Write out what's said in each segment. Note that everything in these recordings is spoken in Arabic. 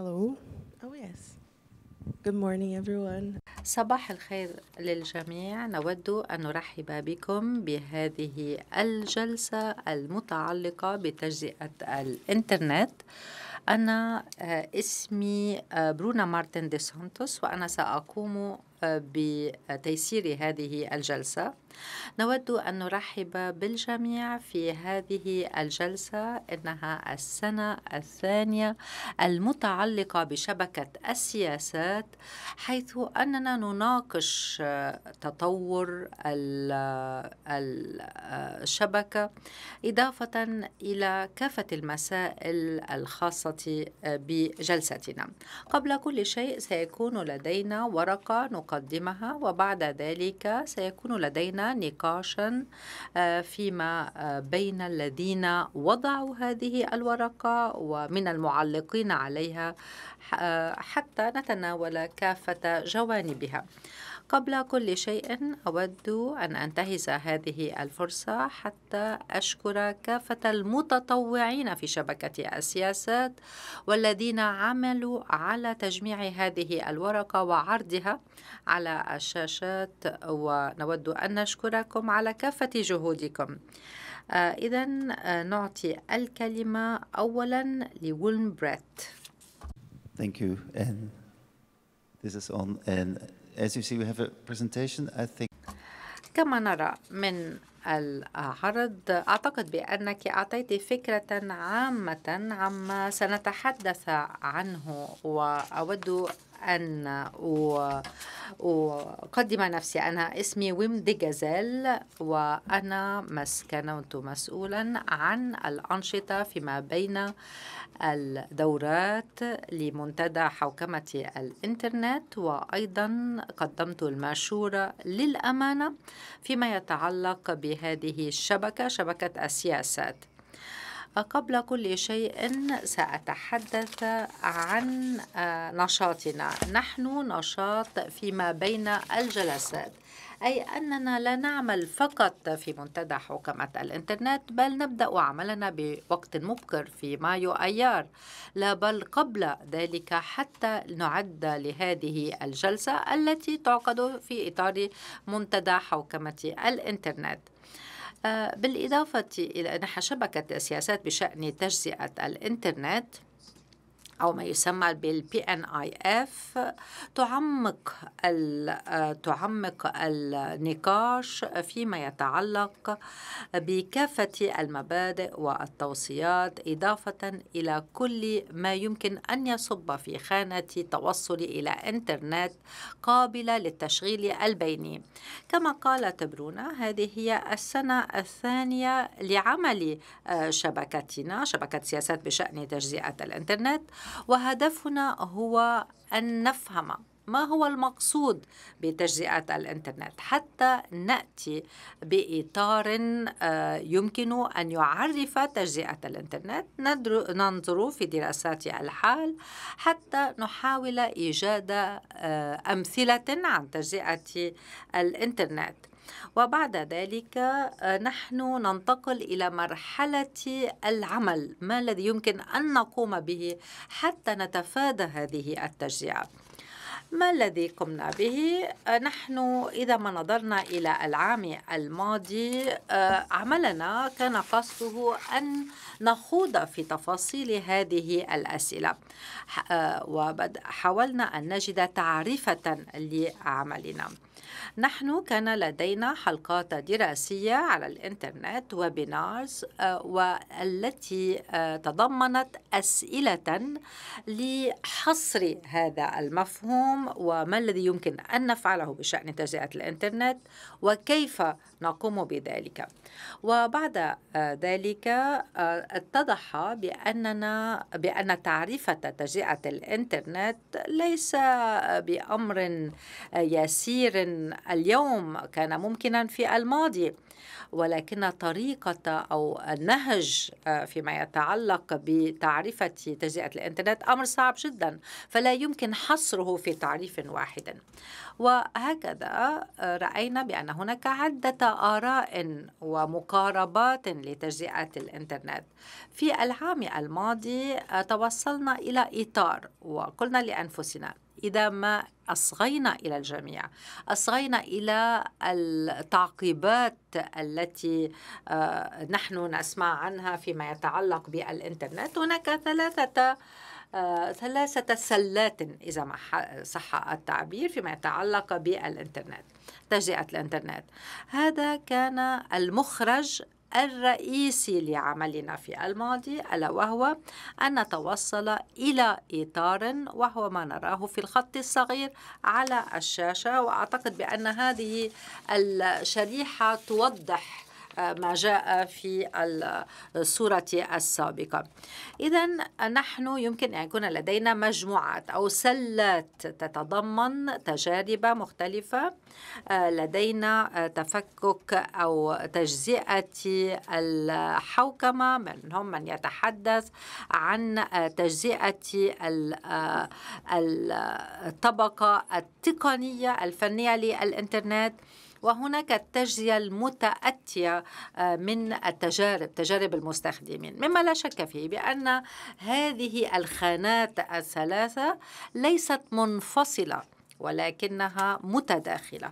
Hello. Oh, yes. Good morning, everyone. صباح الخير للجميع نود أن نرحب بكم بهذه الجلسة المتعلقة بتجزئة الإنترنت أنا آه، اسمي آه، برونا مارتن دي سانتوس وأنا سأقوم آه، بتيسير هذه الجلسة نود أن نرحب بالجميع في هذه الجلسة إنها السنة الثانية المتعلقة بشبكة السياسات حيث أننا نناقش تطور الشبكة إضافة إلى كافة المسائل الخاصة بجلستنا. قبل كل شيء سيكون لدينا ورقة نقدمها وبعد ذلك سيكون لدينا نقاشا آه، فيما آه، بين الذين وضعوا هذه الورقة ومن المعلقين عليها آه، حتى نتناول كافة جوانبها. قبل كل شيء أود أن أنتهز هذه الفرصة حتى أشكر كافة المتطوعين في شبكة السياسات والذين عملوا على تجميع هذه الورقة وعرضها على الشاشات ونود أن نشكركم على كافة جهودكم آه، إذا آه، نعطي الكلمة أولا لولم بريت Thank you. And this is on. And as you see, we have a presentation. I think. كما نرى من العرض أعتقد بأنك أعطيت فكرة عامة عما سنتحدث عنه وأود أن أقدم نفسي أنا اسمي ويم ديجازيل وأنا كنت مسؤولا عن الأنشطة فيما بين الدورات لمنتدى حوكمة الإنترنت وأيضا قدمت المشورة للأمانة فيما يتعلق بهذه الشبكة شبكة السياسات. قبل كل شيء سأتحدث عن نشاطنا. نحن نشاط فيما بين الجلسات. أي أننا لا نعمل فقط في منتدى حوكمة الإنترنت بل نبدأ عملنا بوقت مبكر في مايو أيار. لا بل قبل ذلك حتى نعد لهذه الجلسة التي تعقد في إطار منتدى حوكمة الإنترنت. آه، بالإضافة إلى أن شبكة السياسات بشأن تجزئة الإنترنت أو ما يسمى بال PNIF تعمق تعمق النقاش فيما يتعلق بكافة المبادئ والتوصيات إضافة إلى كل ما يمكن أن يصب في خانة توصل إلى إنترنت قابلة للتشغيل البيني. كما قالت برونا هذه هي السنة الثانية لعمل شبكتنا شبكة سياسات بشأن تجزئة الإنترنت. وهدفنا هو أن نفهم ما هو المقصود بتجزئة الإنترنت حتى نأتي بإطار آه، يمكن أن يعرف تجزئة الإنترنت. ننظر في دراسات الحال حتى نحاول إيجاد آه، أمثلة عن تجزئة الإنترنت. وبعد ذلك آه، نحن ننتقل إلى مرحلة العمل. ما الذي يمكن أن نقوم به حتى نتفادى هذه التجزئة ما الذي قمنا به؟ آه، نحن إذا ما نظرنا إلى العام الماضي آه، عملنا كان قصده أن نخوض في تفاصيل هذه الأسئلة. وحاولنا أن نجد تعريفة لعملنا. نحن كان لدينا حلقات دراسية على الإنترنت ويبينارز آه، والتي آه، تضمنت أسئلة لحصر هذا المفهوم وما الذي يمكن أن نفعله بشأن تجزئة الإنترنت وكيف نقوم بذلك. وبعد آه، ذلك اتضح بأننا بأن تعريفة تجزئة الإنترنت ليس بأمر يسير ممكن اليوم كان ممكنا في الماضي ولكن طريقة أو النهج آه، فيما يتعلق بتعرفة تجزئة الإنترنت أمر صعب جدا فلا يمكن حصره في تعريف واحد. وهكذا آه، رأينا بأن هناك عدة آراء ومقاربات لتجزئة الإنترنت. في العام الماضي آه، توصلنا إلى إطار وقلنا لأنفسنا إذا ما أصغينا إلى الجميع أصغينا إلى التعقيبات التي آه، نحن نسمع عنها فيما يتعلق بالإنترنت. هناك ثلاثة ثلاثة سلات إذا ما صح التعبير فيما يتعلق بالإنترنت تجزئة الإنترنت. هذا كان المخرج الرئيسي لعملنا في الماضي ألا وهو أن نتوصل إلى إطار وهو ما نراه في الخط الصغير على الشاشة. وأعتقد بأن هذه الشريحة توضح ما جاء في الصورة السابقة. إذا نحن يمكن أن يكون لدينا مجموعات أو سلات تتضمن تجارب مختلفة لدينا تفكك أو تجزئة الحوكمة منهم من يتحدث عن تجزئة الطبقة التقنية الفنية للإنترنت. وهناك التجزية المتأتية آه، من التجارب تجارب المستخدمين. مما لا شك فيه بأن هذه الخانات الثلاثة ليست منفصلة ولكنها متداخلة.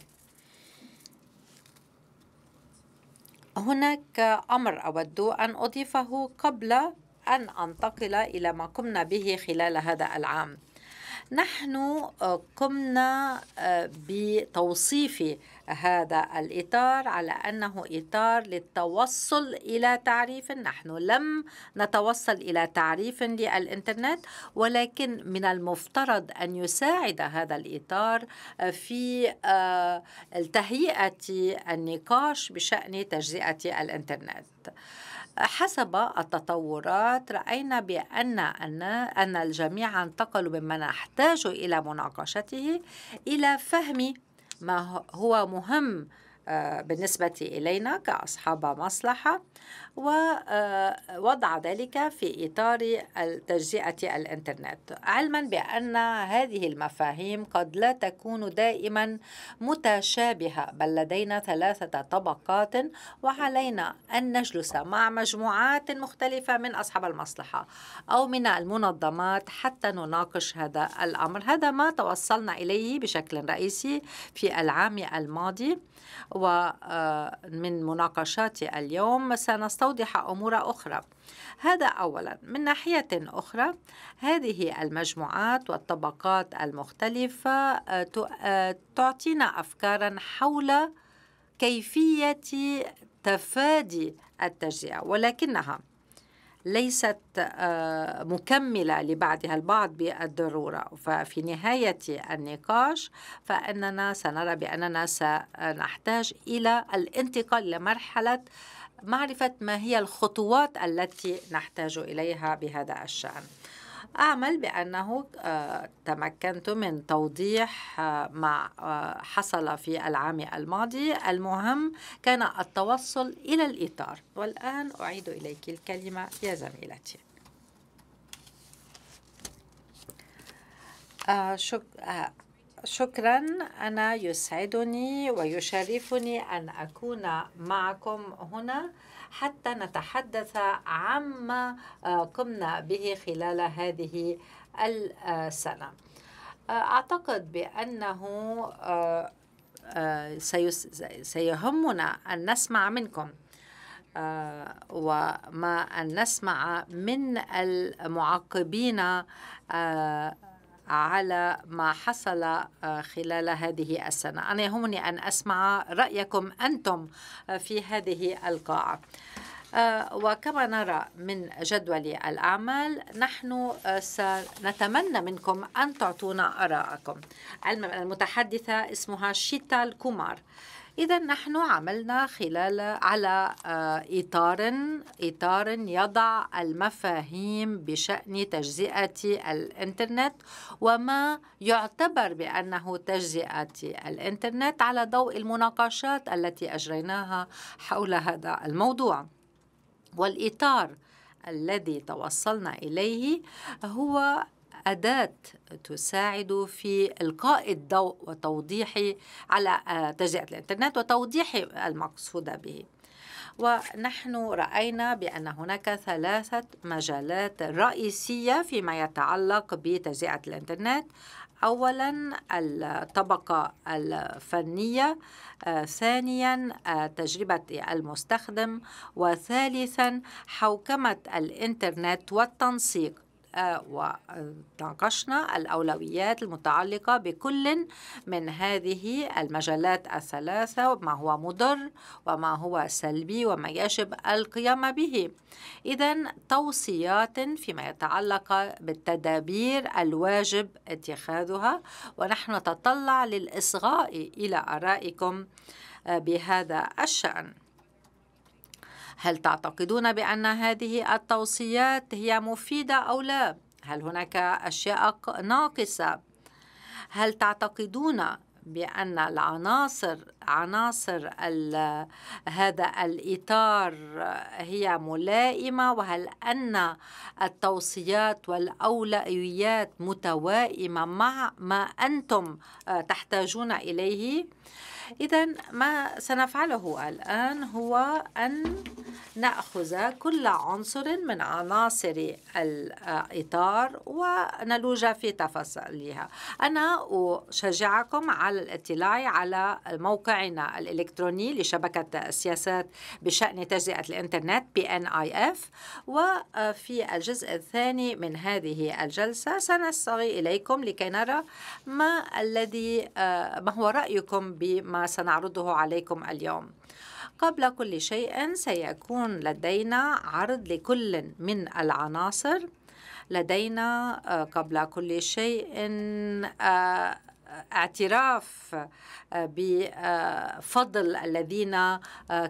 هناك أمر أود أن أضيفه قبل أن أنتقل إلى ما قمنا به خلال هذا العام. نحن آه، قمنا آه، بتوصيف هذا الإطار على أنه إطار للتوصل إلى تعريف. نحن لم نتوصل إلى تعريف للإنترنت ولكن من المفترض أن يساعد هذا الإطار آه، في تهيئة النقاش بشأن تجزئة الإنترنت. حسب التطورات رأينا بأن أن الجميع انتقلوا مما نحتاج إلى مناقشته إلى فهم ما هو مهم آه، بالنسبة إلينا كأصحاب مصلحة. ووضع ذلك في إطار تجزئة الإنترنت علما بأن هذه المفاهيم قد لا تكون دائما متشابهة بل لدينا ثلاثة طبقات وعلينا أن نجلس مع مجموعات مختلفة من أصحاب المصلحة أو من المنظمات حتى نناقش هذا الأمر. هذا ما توصلنا إليه بشكل رئيسي في العام الماضي ومن مناقشات اليوم سنستوضح أمور أخرى. هذا أولا. من ناحية أخرى هذه المجموعات والطبقات المختلفة آه، آه، تعطينا أفكارا حول كيفية تفادي التجزئة ولكنها ليست آه، مكملة لبعضها البعض بالضرورة. ففي نهاية النقاش فإننا سنرى بأننا سنحتاج إلى الانتقال لمرحلة معرفة ما هي الخطوات التي نحتاج إليها بهذا الشأن. أعمل بأنه آه، تمكنت من توضيح آه، ما آه، حصل في العام الماضي. المهم كان التوصل إلى الإطار. والآن أعيد إليك الكلمة يا زميلتي. شكرا. أنا يسعدني ويشرفني أن أكون معكم هنا حتى نتحدث عما آه، قمنا به خلال هذه السنة. آه، أعتقد بأنه آه، سيهمنا أن نسمع منكم. وما أن نسمع من المعاقبين على ما حصل آه، خلال هذه السنة. أنا يهمني أن أسمع رأيكم أنتم آه، في هذه القاعة. آه، وكما نرى من جدول الأعمال نحن سنتمنى منكم أن تعطونا آراءكم المتحدثة اسمها شيتال كومار. إذا نحن عملنا خلال على آه، إطار إطار يضع المفاهيم بشأن تجزئة الإنترنت وما يعتبر بأنه تجزئة الإنترنت على ضوء المناقشات التي أجريناها حول هذا الموضوع. والإطار الذي توصلنا إليه هو أداة تساعد في إلقاء الضوء وتوضيح على آه، تجزئة الإنترنت وتوضيح المقصود به. ونحن رأينا بأن هناك ثلاثة مجالات رئيسية فيما يتعلق بتجزئة الإنترنت. اولا الطبقة الفنية آه، ثانيا آه، تجربة المستخدم وثالثا حوكمة الإنترنت والتنسيق. وناقشنا الأولويات المتعلقة بكل من هذه المجالات الثلاثة وما هو مضر وما هو سلبي وما يجب القيام به. إذا توصيات فيما يتعلق بالتدابير الواجب اتخاذها ونحن نتطلع للإصغاء إلى آرائكم بهذا الشأن. هل تعتقدون بأن هذه التوصيات هي مفيدة أو لا؟ هل هناك أشياء ناقصة؟ هل تعتقدون بأن العناصر عناصر هذا الإطار هي ملائمة وهل أن التوصيات والأولويات متوائمة مع ما أنتم تحتاجون إليه؟ إذا ما سنفعله الآن هو أن نأخذ كل عنصر من عناصر الإطار ونلوج في تفاصيلها. أنا أشجعكم على الاطلاع على موقعنا الإلكتروني لشبكة السياسات بشأن تجزئة الإنترنت PNIF وفي الجزء الثاني من هذه الجلسة سنستغي إليكم لكي نرى ما الذي ما هو رأيكم بما سنعرضه عليكم اليوم. قبل كل شيء سيكون لدينا عرض لكل من العناصر. لدينا آه، قبل كل شيء آه، اعتراف آه، بفضل الذين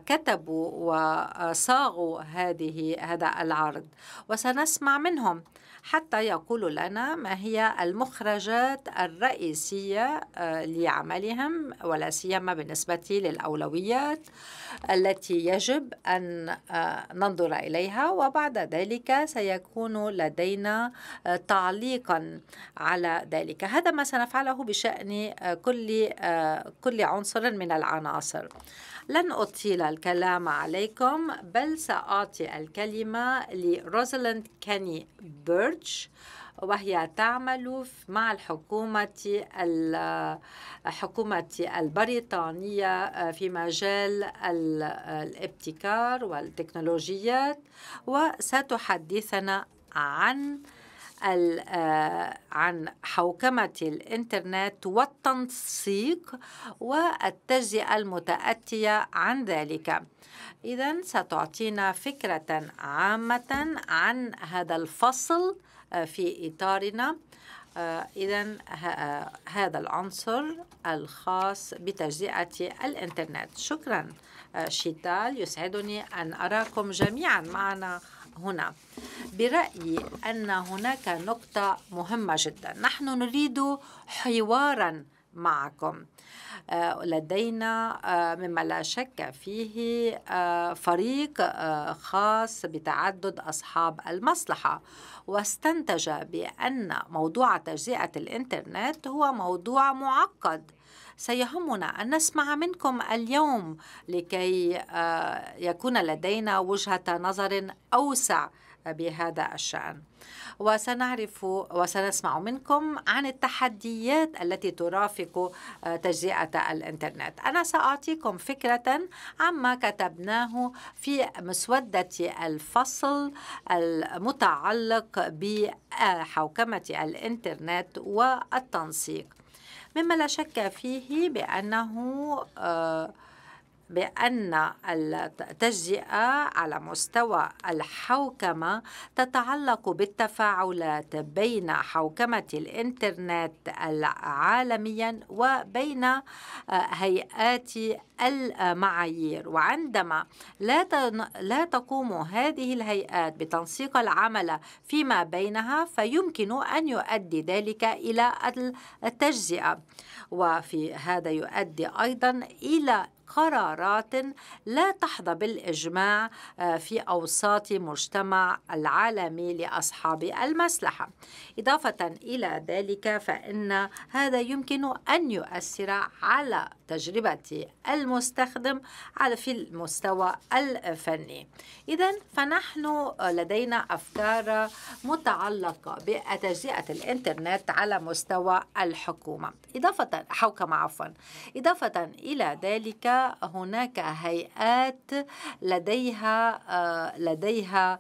كتبوا وصاغوا هذه هذا العرض. وسنسمع منهم حتى يقولوا لنا ما هي المخرجات الرئيسية آه، لعملهم ولا سيما بالنسبة للأولويات التي يجب أن آه، ننظر إليها. وبعد ذلك سيكون لدينا آه، تعليقا على ذلك. هذا ما سنفعله بشأن كل كل عنصر من العناصر. لن أطيل الكلام عليكم بل سأعطي الكلمة لروزالند كاني بيرتش وهي تعمل مع الحكومة الحكومة البريطانية في مجال الابتكار والتكنولوجيات وستحدثنا عن آه، عن حوكمة الإنترنت والتنسيق والتجزئة المتأتية عن ذلك. إذا ستعطينا فكرة عامة عن هذا الفصل آه، في إطارنا. آه، إذا هذا العنصر الخاص بتجزئة الإنترنت. شكرا شيتال. يسعدني أن أراكم جميعا معنا. هنا. برأيي أن هناك نقطة مهمة جدا. نحن نريد حوارا معكم. آه، لدينا آه، مما لا شك فيه آه، فريق خاص بتعدد أصحاب المصلحة. واستنتج بأن موضوع تجزئة الإنترنت هو موضوع معقد. سيهمنا أن نسمع منكم اليوم لكي يكون لدينا وجهة نظر أوسع بهذا الشأن. وسنعرف وسنسمع منكم عن التحديات التي ترافق آه، تجزئة الإنترنت. أنا سأعطيكم فكرة عما كتبناه في مسودة الفصل المتعلق بحوكمة الإنترنت والتنسيق. مما لا شك فيه بأنه آه، بأن التجزئة على مستوى الحوكمة تتعلق بالتفاعلات بين حوكمة الإنترنت عالميا وبين هيئات المعايير. وعندما لا لا تقوم هذه الهيئات بتنسيق العمل فيما بينها فيمكن أن يؤدي ذلك إلى التجزئة. وفي هذا يؤدي أيضا إلى قرارات لا تحظى بالإجماع آه، في أوساط مجتمع العالمي لأصحاب المصلحه إضافة إلى ذلك فإن هذا يمكن أن يؤثر على تجربة المستخدم على في المستوى الفني. إذا فنحن لدينا أفكار متعلقة بتجزئة الإنترنت على مستوى الحكومة. إضافة حوكمة عفوا. إضافة إلى ذلك هناك هيئات لديها لديها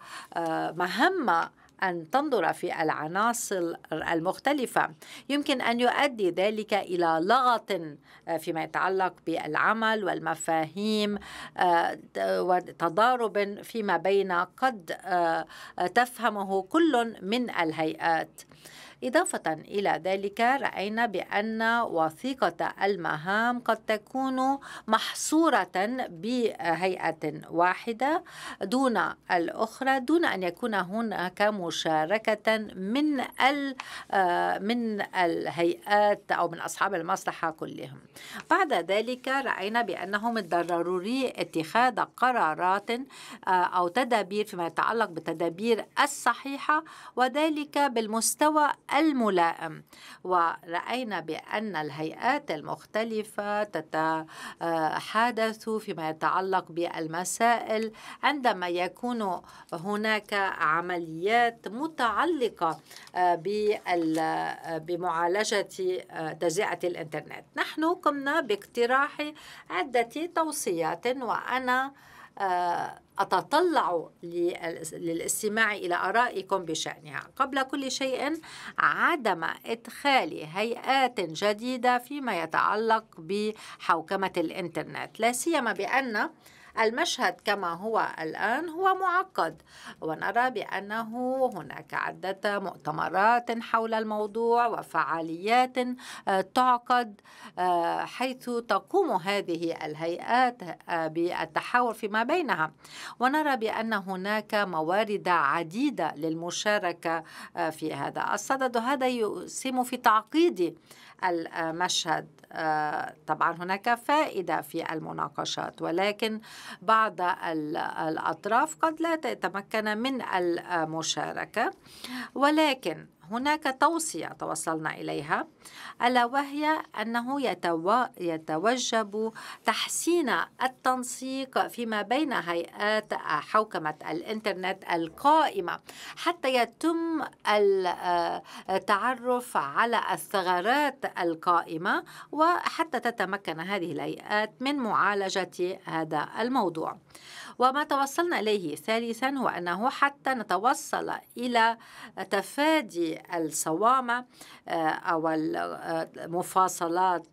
مهمة أن تنظر في العناصر المختلفة. يمكن أن يؤدي ذلك إلى لغط آه، فيما يتعلق بالعمل والمفاهيم آه، وتضارب فيما بين قد آه، تفهمه كل من الهيئات. إضافة إلى ذلك رأينا بأن وثيقة المهام قد تكون محصورة بهيئة واحدة دون الأخرى دون أن يكون هناك مشاركة من من الهيئات أو من أصحاب المصلحة كلهم. بعد ذلك رأينا بأنه من الضروري اتخاذ قرارات أو تدابير فيما يتعلق بالتدابير الصحيحة وذلك بالمستوى الملائم. ورأينا بأن الهيئات المختلفة تتحدث فيما يتعلق بالمسائل. عندما يكون هناك عمليات متعلقة بمعالجة تجزئة الإنترنت. نحن قمنا باقتراح عدة توصيات وأنا أتطلع للاستماع إلى آرائكم بشأنها. قبل كل شيء عدم إدخال هيئات جديدة فيما يتعلق بحوكمة الإنترنت. لا سيما بأن المشهد كما هو الآن هو معقد ونرى بأنه هناك عدة مؤتمرات حول الموضوع وفعاليات آه، تعقد آه، حيث تقوم هذه الهيئات آه، بالتحاور فيما بينها. ونرى بأن هناك موارد عديدة للمشاركة في هذا. الصدد وهذا يسهم في تعقيد المشهد آه، طبعا هناك فائدة في المناقشات ولكن بعض الأطراف قد لا تتمكن من المشاركة ولكن هناك توصية توصلنا إليها ألا وهي أنه يتوجب تحسين التنسيق فيما بين هيئات حوكمة الإنترنت القائمة حتى يتم التعرف على الثغرات القائمة وحتى تتمكن هذه الهيئات من معالجة هذا الموضوع. وما توصلنا إليه. ثالثا هو أنه حتى نتوصل إلى تفادي الصوامع آه، أو المفاصلات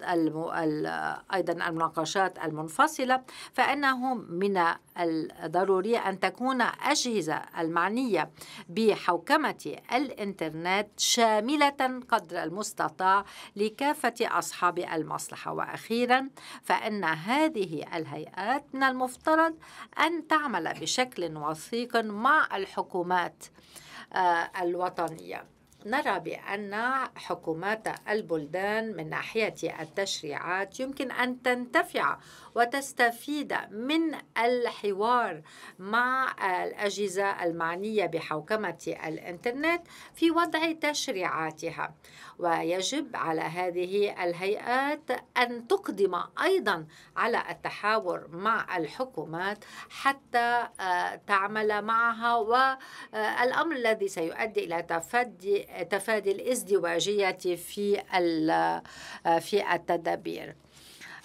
أيضا المناقشات المنفصلة. فإنه من الضروري أن تكون أجهزة المعنية بحوكمة الإنترنت شاملة قدر المستطاع لكافة أصحاب المصلحة. وأخيرا فإن هذه الهيئات من المفترض أن تعمل بشكل وثيق مع الحكومات آه، الوطنية. نرى بأن حكومات البلدان من ناحية التشريعات يمكن أن تنتفع وتستفيد من الحوار مع الأجهزة المعنية بحوكمة الإنترنت في وضع تشريعاتها. ويجب على هذه الهيئات أن تقدم أيضا على التحاور مع الحكومات حتى آه، تعمل معها. والأمر الذي سيؤدي إلى تفادي تفادي الازدواجية في آه، في التدابير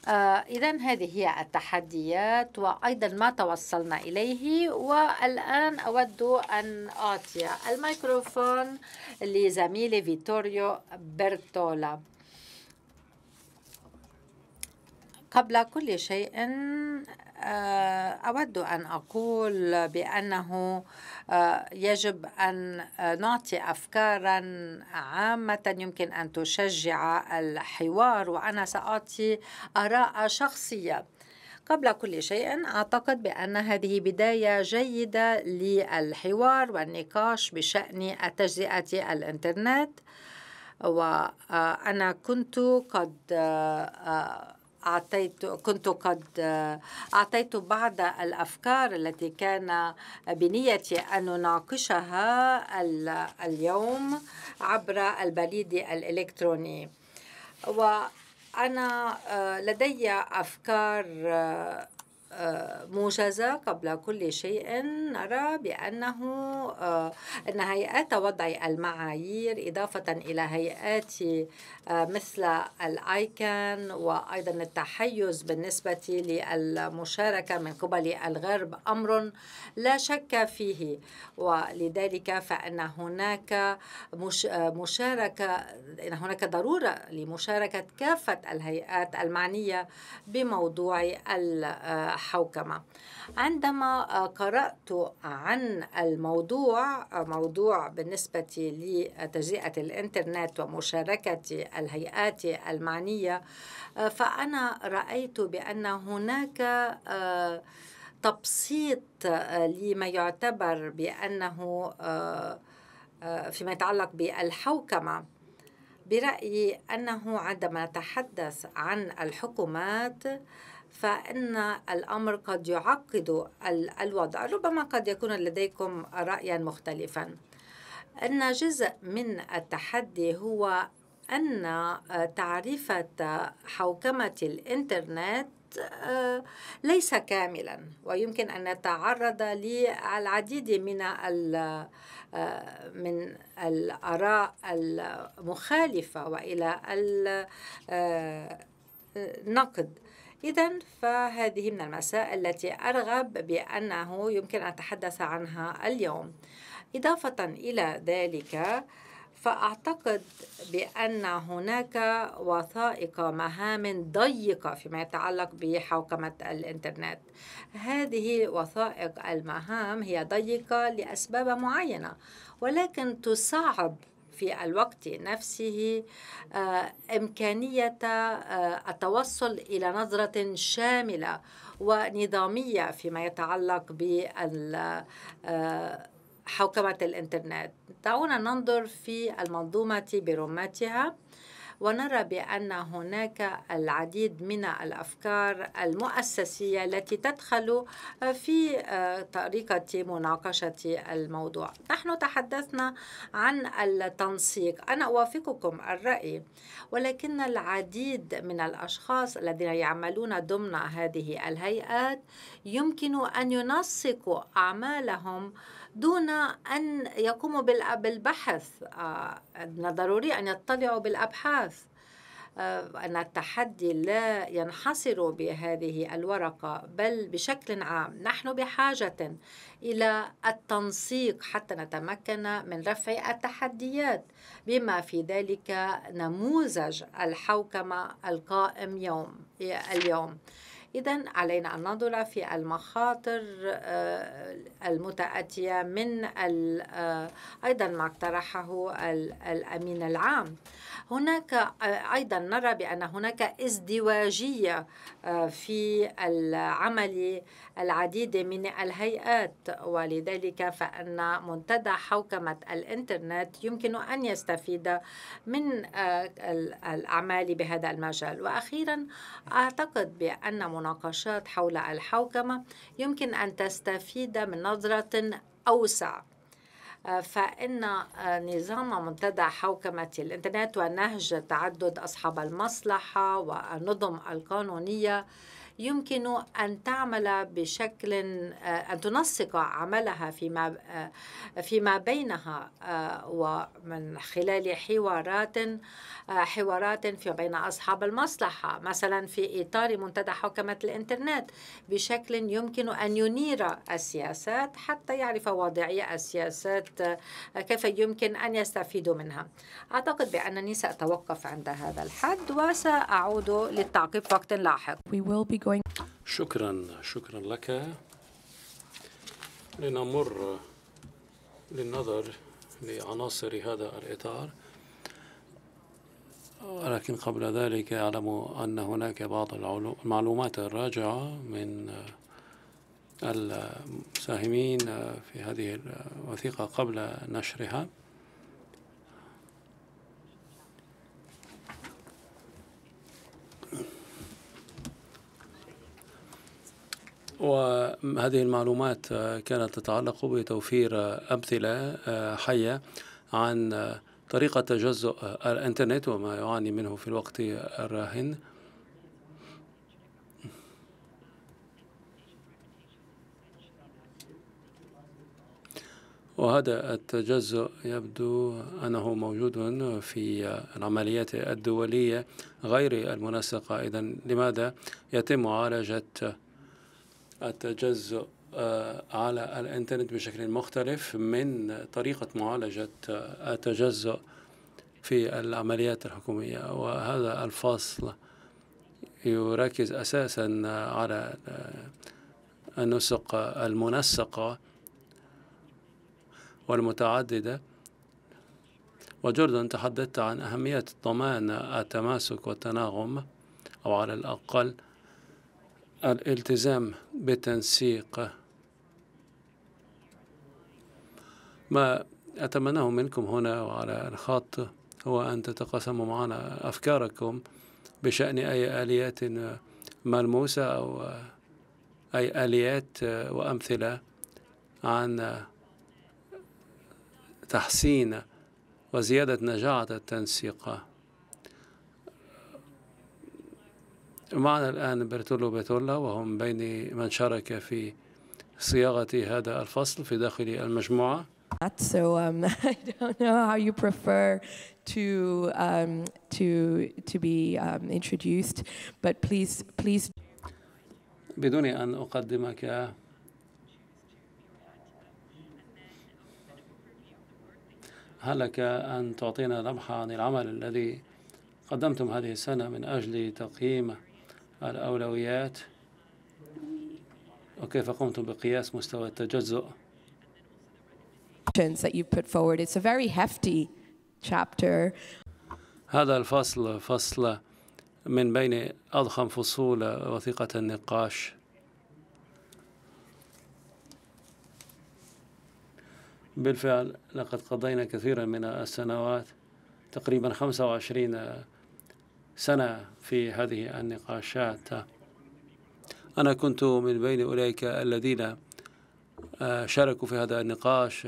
إذا هذه هي التحديات وأيضا ما توصلنا إليه والآن أود أن أعطي الميكروفون لزميلي فيتوريو بيرتولا. قبل كل شيء آه، أود أن أقول بأنه آه، يجب أن نعطي أفكارا عامة. يمكن أن تشجع الحوار وأنا سأعطي آراء شخصية. قبل كل شيء أعتقد بأن هذه بداية جيدة للحوار والنقاش بشأن تجزئة الإنترنت. وأنا كنت قد أعطيت كنت قد أعطيت بعض الأفكار التي كان بنيتي أن نناقشها اليوم عبر البريد الإلكتروني. وأنا لدي أفكار موجزة قبل كل شيء نرى بأنه أن هيئات وضع المعايير إضافة إلى هيئات مثل الآيكان وأيضا التحيز بالنسبة للمشاركة من قبل الغرب أمر لا شك فيه ولذلك فإن هناك مشاركة إن هناك ضرورة لمشاركة كافة الهيئات المعنية بموضوع الحوكمة عندما قرأت عن الموضوع موضوع بالنسبة لتجزئة الإنترنت ومشاركة الهيئات المعنية فأنا رأيت بأن هناك تبسيط لما يعتبر بأنه فيما يتعلق بالحوكمة. برأيي أنه عندما نتحدث عن الحكومات فإن الأمر قد يعقد الوضع ربما قد يكون لديكم رأيا مختلفا. أن جزء من التحدي هو أن تعريفة حوكمة الإنترنت ليس كاملا ويمكن أن نتعرض للعديد من من الآراء المخالفة وإلى النقد إذا فهذه من المسائل التي أرغب بأنه يمكن أن أتحدث عنها اليوم. إضافة إلى ذلك فأعتقد بأن هناك وثائق مهام ضيقة فيما يتعلق بحوكمة الإنترنت. هذه وثائق المهام هي ضيقة لأسباب معينة ولكن تصعب في الوقت نفسه آه، إمكانية آه، التوصل إلى نظرة شاملة ونظامية فيما يتعلق بال آه، الإنترنت. دعونا ننظر في المنظومة برمتها ونرى بأن هناك العديد من الأفكار المؤسسية التي تدخل في طريقة مناقشة الموضوع. نحن تحدثنا عن التنسيق. أنا أوافقكم الرأي ولكن العديد من الأشخاص الذين يعملون ضمن هذه الهيئات يمكن أن ينسقوا أعمالهم دون أن يقوموا بالبحث. آه، ضروري أن يطلعوا بالأبحاث. آه، أن التحدي لا ينحصر بهذه الورقة بل بشكل عام. نحن بحاجة إلى التنسيق حتى نتمكن من رفع التحديات. بما في ذلك نموذج الحوكمة القائم يوم اليوم. إذا علينا أن ننظر في المخاطر آه، المتأتية من آه، أيضا ما اقترحه الأمين العام. هناك آه، أيضا نرى بأن هناك ازدواجية في العمل العديد من الهيئات ولذلك فإن منتدى حوكمة الإنترنت يمكن أن يستفيد من الأعمال بهذا المجال. وأخيرا أعتقد بأن مناقشات حول الحوكمة يمكن أن تستفيد من نظرة أوسع. فإن نظام منتدى حوكمة الإنترنت ونهج تعدد أصحاب المصلحة والنظم القانونية يمكن أن تعمل بشكل أن تنسق عملها فيما فيما بينها ومن خلال حوارات حوارات في بين أصحاب المصلحة مثلا في إطار منتدى حوكمة الإنترنت بشكل يمكن أن ينير السياسات حتى يعرف واضعي السياسات كيف يمكن أن يستفيدوا منها. أعتقد بأنني سأتوقف عند هذا الحد وسأعود للتعقيب وقت لاحق. We will be going. شكرا شكرا لك. لنمر للنظر لعناصر هذا الإطار. ولكن قبل ذلك أعلم أن هناك بعض المعلومات الراجعة من المساهمين في هذه الوثيقة قبل نشرها. وهذه المعلومات كانت تتعلق بتوفير أمثلة حية عن طريقة تجزؤ الإنترنت وما يعاني منه في الوقت الراهن. وهذا التجزؤ يبدو أنه موجود في العمليات الدولية غير المنسقة. إذا لماذا يتم معالجة التجزؤ آه، على الإنترنت بشكل مختلف من طريقة معالجة التجزؤ في العمليات الحكومية. وهذا الفصل يركز أساسا على النسق المنسقة والمتعددة. وجوردن تحدثت عن أهمية ضمان التماسك والتناغم أو على الأقل الالتزام بالتنسيق. ما أتمناه منكم هنا وعلى الخط هو أن تتقاسموا معنا أفكاركم بشأن أي آليات ملموسة أو أي آليات وأمثلة عن تحسين وزيادة نجاعة التنسيق. معنا الآن برتولو بيتولا وهم بين من شارك في صياغة هذا الفصل في داخل المجموعة So um, I don't know how you prefer to um, to to be um, introduced, but please please. بدون أن أقدمك هل لك أن تعطينا لمحة عن العمل الذي قدمتم هذه السنة من أجل تقييم الأولويات وكيف قمتم بقياس مستوى التجزؤ that you put forward. It's a very hefty chapter. هذا الفصل فصل من بين أضخم فصول وثيقة النقاش بالفعل لقد قضينا كثيرا من السنوات تقريبا 25 سنة في هذه النقاشات. أنا كنت من بين أولئك الذين آه، شاركوا في هذا النقاش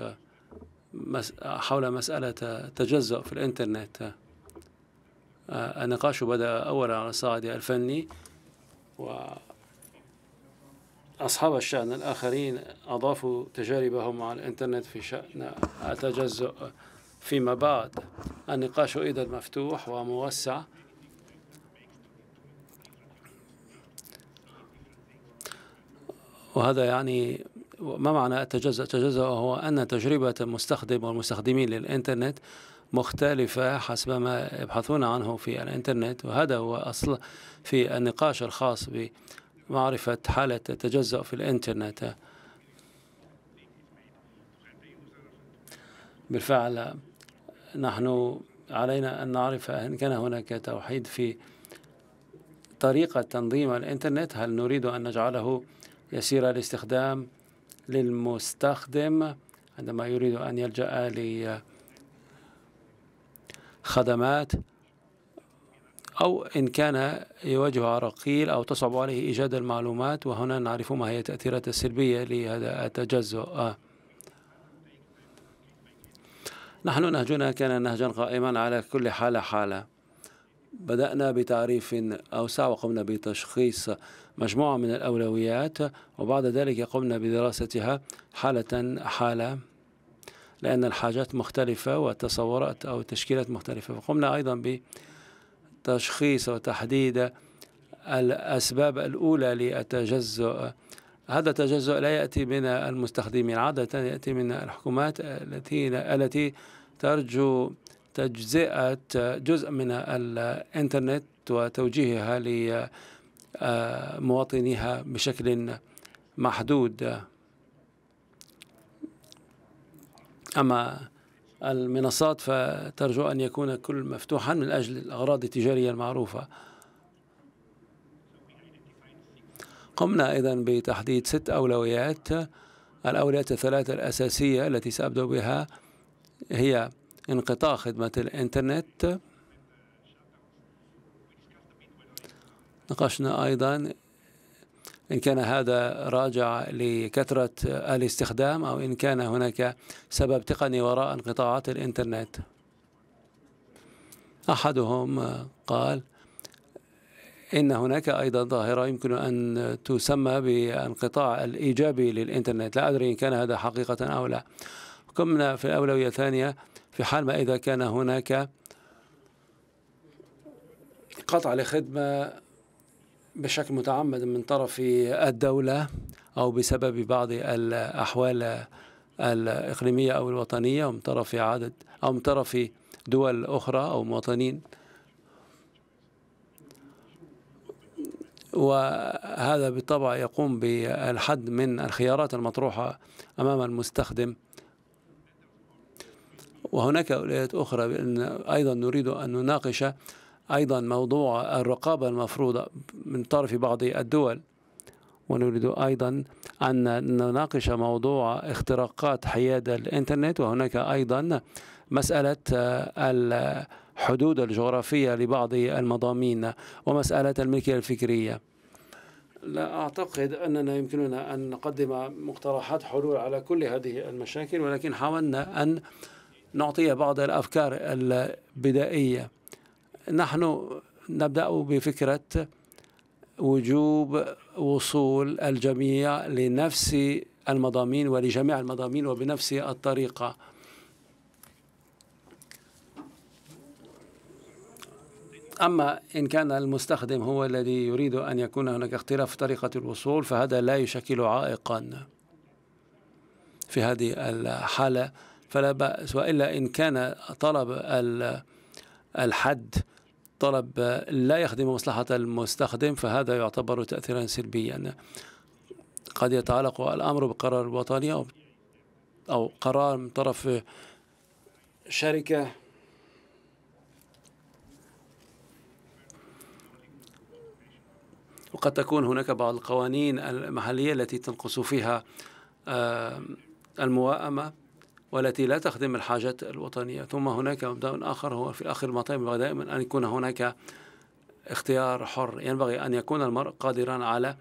حول مسألة تجزؤ في الإنترنت. آه، النقاش بدأ أولا على الصعيد الفني وأصحاب الشأن الآخرين أضافوا تجاربهم على الإنترنت في شأن التجزؤ فيما بعد. النقاش إذا مفتوح وموسع. وهذا يعني ما معنى التجزأ؟ التجزأ هو أن تجربة المستخدم والمستخدمين للإنترنت مختلفة حسب ما يبحثون عنه في الإنترنت وهذا هو أصل في النقاش الخاص بمعرفة حالة التجزأ في الإنترنت بالفعل نحن علينا أن نعرف إن كان هناك توحيد في طريقة تنظيم الإنترنت هل نريد أن نجعله يسير الاستخدام للمستخدم عندما يريد أن يلجأ لخدمات أو إن كان يواجه عراقيل أو تصعب عليه إيجاد المعلومات وهنا نعرف ما هي التأثيرات السلبية لهذا التجزؤ. نحن نهجنا كان نهجا قائما على كل حالة حالة بدأنا بتعريف أوسع وقمنا بتشخيص مجموعة من الأولويات وبعد ذلك قمنا بدراستها حالة حالة لأن الحاجات مختلفة والتصورات أو التشكيلات مختلفة. فقمنا أيضا بتشخيص وتحديد الأسباب الأولى للتجزؤ. هذا التجزؤ لا يأتي من المستخدمين عادة يأتي من الحكومات التي التي ترجو تجزئة جزء من الإنترنت وتوجيهها لمواطنيها بشكل محدود. أما المنصات فترجو أن يكون كل مفتوحا من أجل الأغراض التجارية المعروفة. قمنا إذا بتحديد ست أولويات. الأولويات الثلاثة الأساسية التي سأبدأ بها هي انقطاع خدمة الإنترنت ناقشنا أيضا إن كان هذا راجع لكثرة الاستخدام أو إن كان هناك سبب تقني وراء انقطاعات الإنترنت. أحدهم قال إن هناك أيضا ظاهرة يمكن أن تسمى بالانقطاع الإيجابي للإنترنت. لا أدري إن كان هذا حقيقة أو لا. قمنا في الأولوية الثانية في حال ما إذا كان هناك قطع لخدمة بشكل متعمد من طرف الدولة أو بسبب بعض الأحوال الإقليمية أو الوطنية ومن طرف عدد أو من طرف دول أخرى أو مواطنين. وهذا بالطبع يقوم بالحد من الخيارات المطروحة أمام المستخدم. وهناك أولويات أخرى بأن أيضا نريد أن نناقش أيضا موضوع الرقابة المفروضة من طرف بعض الدول ونريد أيضا أن نناقش موضوع اختراقات حياد الإنترنت وهناك أيضا مسألة الحدود الجغرافية لبعض المضامين ومسألة الملكية الفكرية. لا أعتقد أننا يمكننا أن نقدم مقترحات حلول على كل هذه المشاكل ولكن حاولنا أن نعطي بعض الأفكار البدائية. نحن نبدأ بفكرة وجوب وصول الجميع لنفس المضامين ولجميع المضامين وبنفس الطريقة. أما إن كان المستخدم هو الذي يريد أن يكون هناك اختلاف في طريقة الوصول فهذا لا يشكل عائقا في هذه الحالة. فلا بأس وإلا إن كان طلب الحد طلب لا يخدم مصلحة المستخدم فهذا يعتبر تأثيرا سلبيا. قد يتعلق الأمر بقرار الوطني أو قرار من طرف شركة. وقد تكون هناك بعض القوانين المحلية التي تنقص فيها المواءمة والتي لا تخدم الحاجات الوطنية ثم هناك مبدأ آخر هو في آخر المطاف ينبغي دائما أن يكون هناك اختيار حر ينبغي أن يكون المرء قادرا على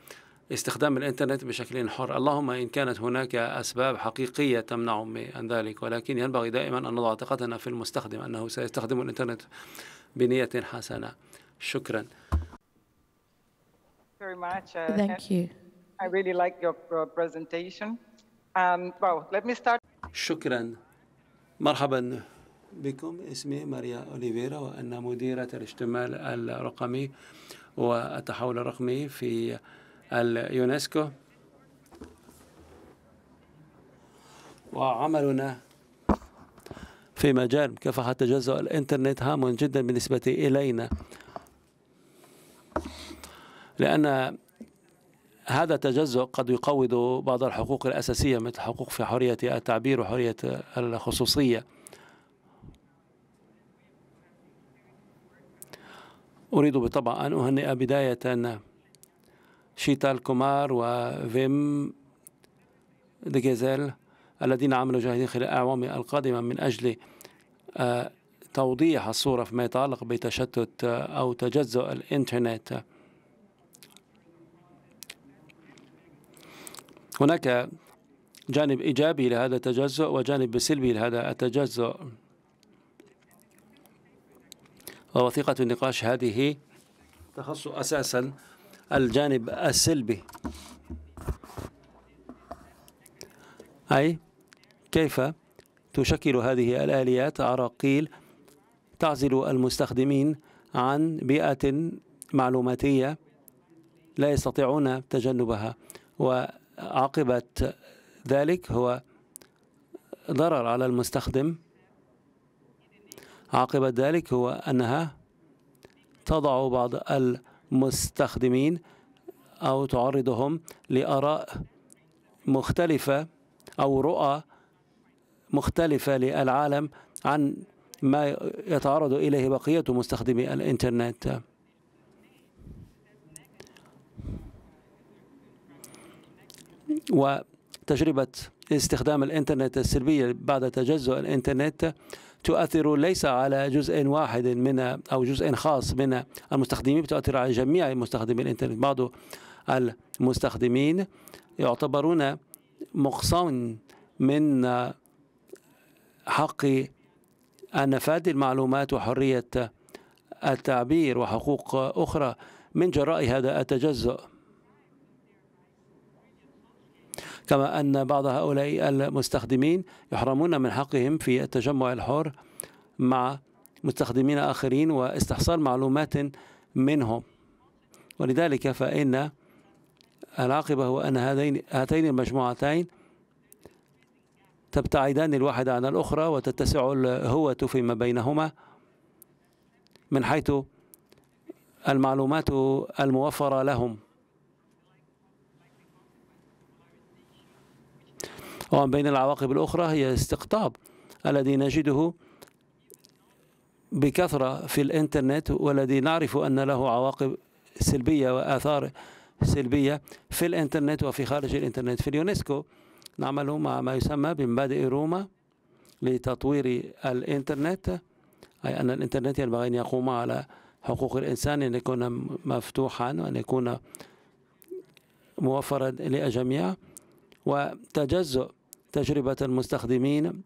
استخدام الإنترنت بشكل حر اللهم إن كانت هناك أسباب حقيقية تمنع من ذلك ولكن ينبغي دائما أن نضع ثقتنا في المستخدم أنه سيستخدم الإنترنت بنية حسنة شكرا very much. Uh, Thank you. I really like your presentation. Um, well, let me start. شكرا. مرحبا بكم. اسمي ماريا أوليفيرا وأنا مديرة الاشتمال الرقمي والتحول الرقمي في اليونسكو. وعملنا في مجال مكافحة تجزؤ الإنترنت هام جدا بالنسبة إلينا لأن هذا التجزؤ قد يقوض بعض الحقوق الأساسية مثل الحقوق في حرية التعبير وحرية الخصوصية. أريد بالطبع أن أهنئ بداية شيتال كومار وفيم ديجيزيل الذين عملوا جاهدين خلال الأعوام القادمة من أجل آه، توضيح الصورة فيما يتعلق بتشتت أو تجزؤ الإنترنت. هناك جانب إيجابي لهذا التجزؤ وجانب سلبي لهذا التجزؤ ووثيقة النقاش هذه تخص أساسا الجانب السلبي. أي كيف تشكل هذه الآليات؟ عراقيل تعزل المستخدمين عن بيئة معلوماتية لا يستطيعون تجنبها وعاقبة ذلك هو ضرر على المستخدم. عاقبة ذلك هو أنها تضع بعض المستخدمين أو تعرضهم لآراء مختلفة أو رؤى مختلفة للعالم عن ما يتعرض إليه بقية مستخدمي الإنترنت. وتجربة استخدام الإنترنت السلبية بعد تجزؤ الإنترنت تؤثر ليس على جزء واحد من أو جزء خاص من المستخدمين تؤثر على جميع مستخدمي الإنترنت. بعض المستخدمين يعتبرون مقصون من حق نفاذ المعلومات وحرية التعبير وحقوق أخرى. من جراء هذا التجزؤ كما أن بعض هؤلاء المستخدمين يحرمون من حقهم في التجمع الحر مع مستخدمين آخرين واستحصال معلومات منهم. ولذلك فإن العاقبة هو أن هذين هاتين المجموعتين تبتعدان الواحدة عن الأخرى وتتسع الهوة فيما بينهما من حيث المعلومات الموفرة لهم. ومن بين العواقب الأخرى هي استقطاب الذي نجده بكثرة في الإنترنت والذي نعرف أن له عواقب سلبية وآثار سلبية في الإنترنت وفي خارج الإنترنت. في اليونسكو نعمل مع ما يسمى بمبادئ روما لتطوير الإنترنت أي أن الإنترنت ينبغي أن يقوم على حقوق الإنسان أن يكون مفتوحا وأن يكون موفرا للجميع وتجزؤ تجربة المستخدمين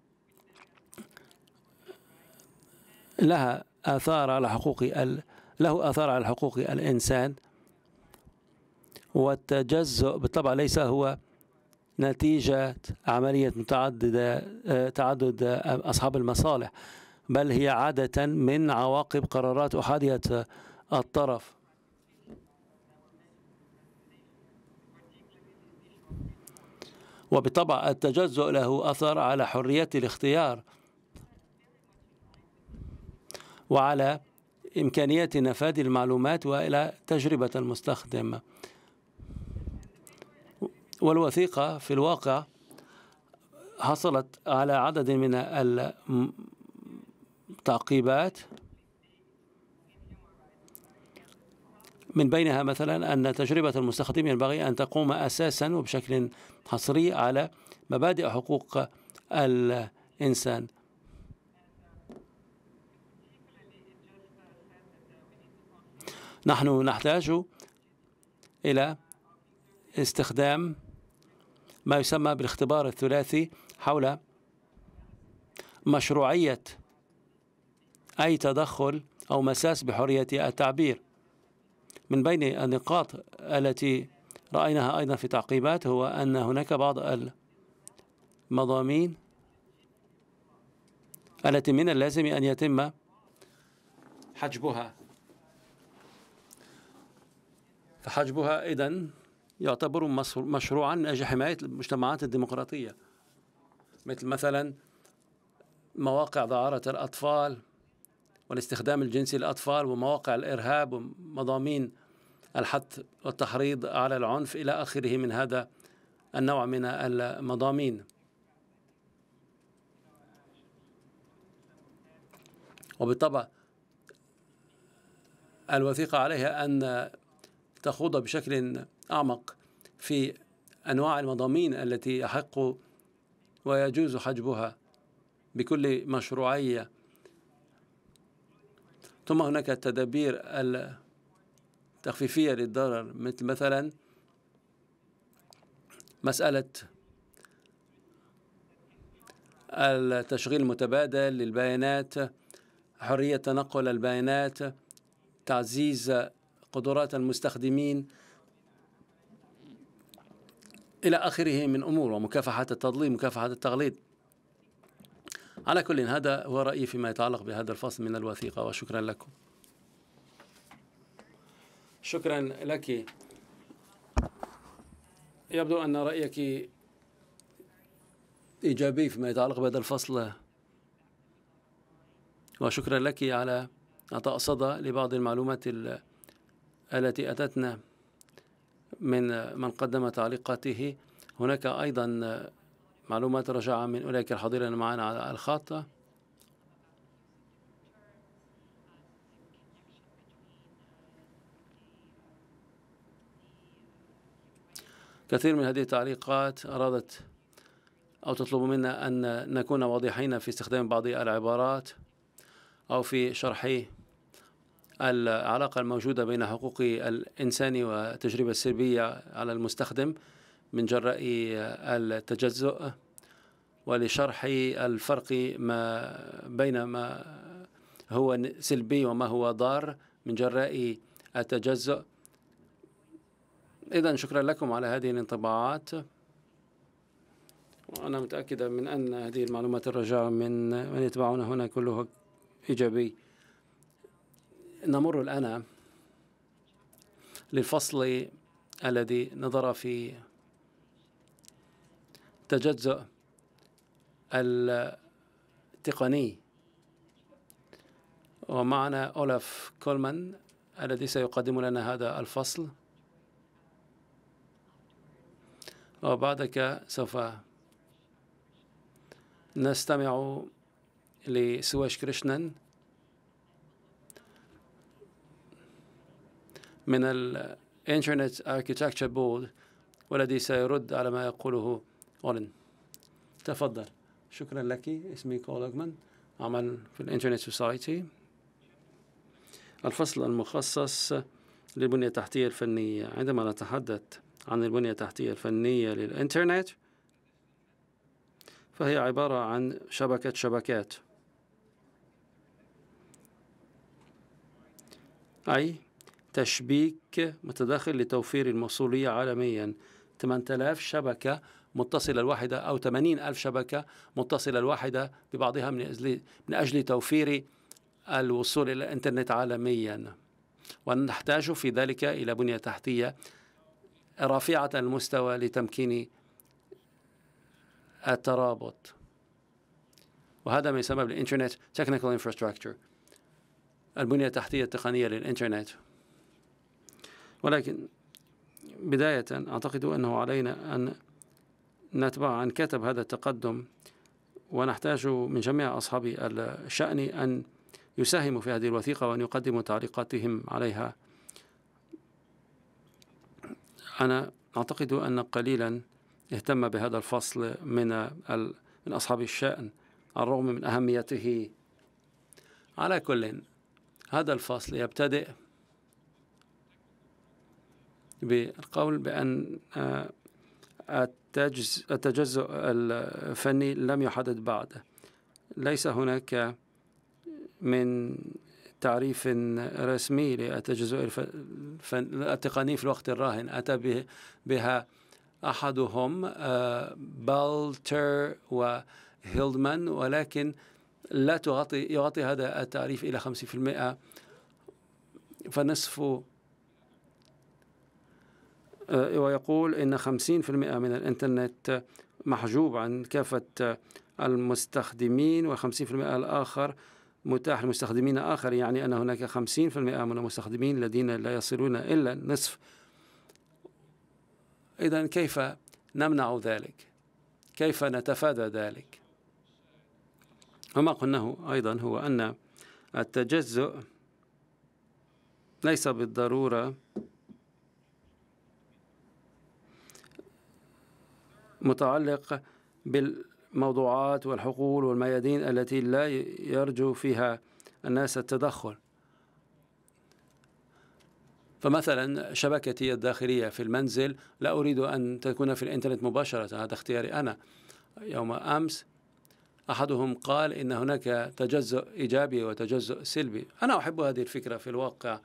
لها آثار على حقوق. له آثار على حقوق الإنسان والتجزؤ بالطبع ليس هو نتيجة عملية متعددة تعدد أصحاب المصالح بل هي عادة من عواقب قرارات أحادية الطرف وبطبع التجزؤ له أثر على حرية الاختيار وعلى إمكانية نفاذ المعلومات وإلى تجربة المستخدم. والوثيقة في الواقع حصلت على عدد من التعقيبات من بينها مثلا أن تجربة المستخدم ينبغي أن تقوم أساسا وبشكل حصري على مبادئ حقوق الإنسان. نحن نحتاج إلى استخدام ما يسمى بالاختبار الثلاثي حول مشروعية أي تدخل أو مساس بحرية التعبير. من بين النقاط التي رأيناها أيضا في تعقيبات هو أن هناك بعض المضامين التي من اللازم أن يتم حجبها. فحجبها إذن يعتبر مشروعا من أجل حماية المجتمعات الديمقراطية. مثل مثلا مواقع دعارة الأطفال والاستخدام الجنسي للأطفال ومواقع الإرهاب ومضامين الحث والتحريض على العنف إلى آخره من هذا النوع من المضامين. وبالطبع الوثيقة عليها أن تخوض بشكل أعمق في أنواع المضامين التي يحق ويجوز حجبها بكل مشروعية ثم هناك التدابير التخفيفية للضرر مثل مثلا مسألة التشغيل المتبادل للبيانات حرية تنقل البيانات تعزيز قدرات المستخدمين إلى آخره من أمور ومكافحة التضليل مكافحة التغليط على كل هذا هو رأيي فيما يتعلق بهذا الفصل من الوثيقة وشكرا لكم شكرا لك. يبدو أن رأيك إيجابي فيما يتعلق بهذا الفصل. وشكرا لك على أعطاء صدى لبعض المعلومات التي أتتنا من من قدم تعليقاته. هناك أيضا معلومات رجعة من أولئك الحاضرين معنا على الخط كثير من هذه التعليقات أرادت أو تطلب منا أن نكون واضحين في استخدام بعض العبارات أو في شرح العلاقة الموجودة بين حقوق الإنسان والتجربة السلبية على المستخدم. من جراء التجزؤ ولشرح الفرق ما بين ما هو سلبي وما هو ضار من جراء التجزؤ. إذا شكرا لكم على هذه الانطباعات. وأنا متأكدة من أن هذه المعلومات الرجاء من من يتبعون هنا كله إيجابي. نمر الآن للفصل الذي نظر في تجزؤ التقني. ومعنا أولاف كولمان الذي سيقدم لنا هذا الفصل. وبعدك سوف نستمع لسوريش كريشنان من ال Internet Architecture Board والذي سيرد على ما يقوله أولاف تفضل. شكرا لك. اسمي كول أوغمان. عمل في الإنترنت سوسايتي. الفصل المخصص للبنية التحتية الفنية. عندما نتحدث عن البنية التحتية الفنية للإنترنت فهي عبارة عن شبكة شبكات. أي تشبيك متداخل لتوفير الموصولية عالميا. 8000 شبكة متصلة الواحدة أو 80 ألف شبكة متصلة الواحدة ببعضها من أجل, من أجل توفير الوصول إلى الإنترنت عالميا. ونحتاج في ذلك إلى بنية تحتية رفيعة المستوى لتمكين الترابط. وهذا ما يسمى بالإنترنت Technical Infrastructure البنية التحتية التقنية للإنترنت. ولكن بداية أعتقد أنه علينا أن نتبع عن كتب هذا التقدم ونحتاج من جميع أصحاب الشأن أن يساهموا في هذه الوثيقة وأن يقدموا تعليقاتهم عليها. أنا أعتقد أن قليلا اهتم بهذا الفصل من من أصحاب الشأن على الرغم من أهميته. على كل هذا الفصل يبتدئ بالقول بأن آه، التجزؤ الفني لم يحدد بعد ليس هناك من تعريف رسمي للتجزؤ التقني في الوقت الراهن. أتى بها أحدهم آه، بالتر وهيلدمان ولكن لا تغطي يغطي هذا التعريف إلى 50% فنصف ويقول إن 50% من الإنترنت محجوب عن كافة المستخدمين و50% الآخر متاح لمستخدمين آخر يعني أن هناك 50% من المستخدمين الذين لا يصلون إلا النصف. إذا كيف نمنع ذلك؟ كيف نتفادى ذلك؟ وما قلناه أيضا هو أن التجزؤ ليس بالضرورة متعلق بالموضوعات والحقول والميادين التي لا يرجو فيها الناس التدخل. فمثلا شبكتي الداخلية في المنزل لا أريد أن تكون في الإنترنت مباشرة هذا اختياري أنا. يوم أمس أحدهم قال إن هناك تجزؤ إيجابي وتجزؤ سلبي. أنا أحب هذه الفكرة في الواقع.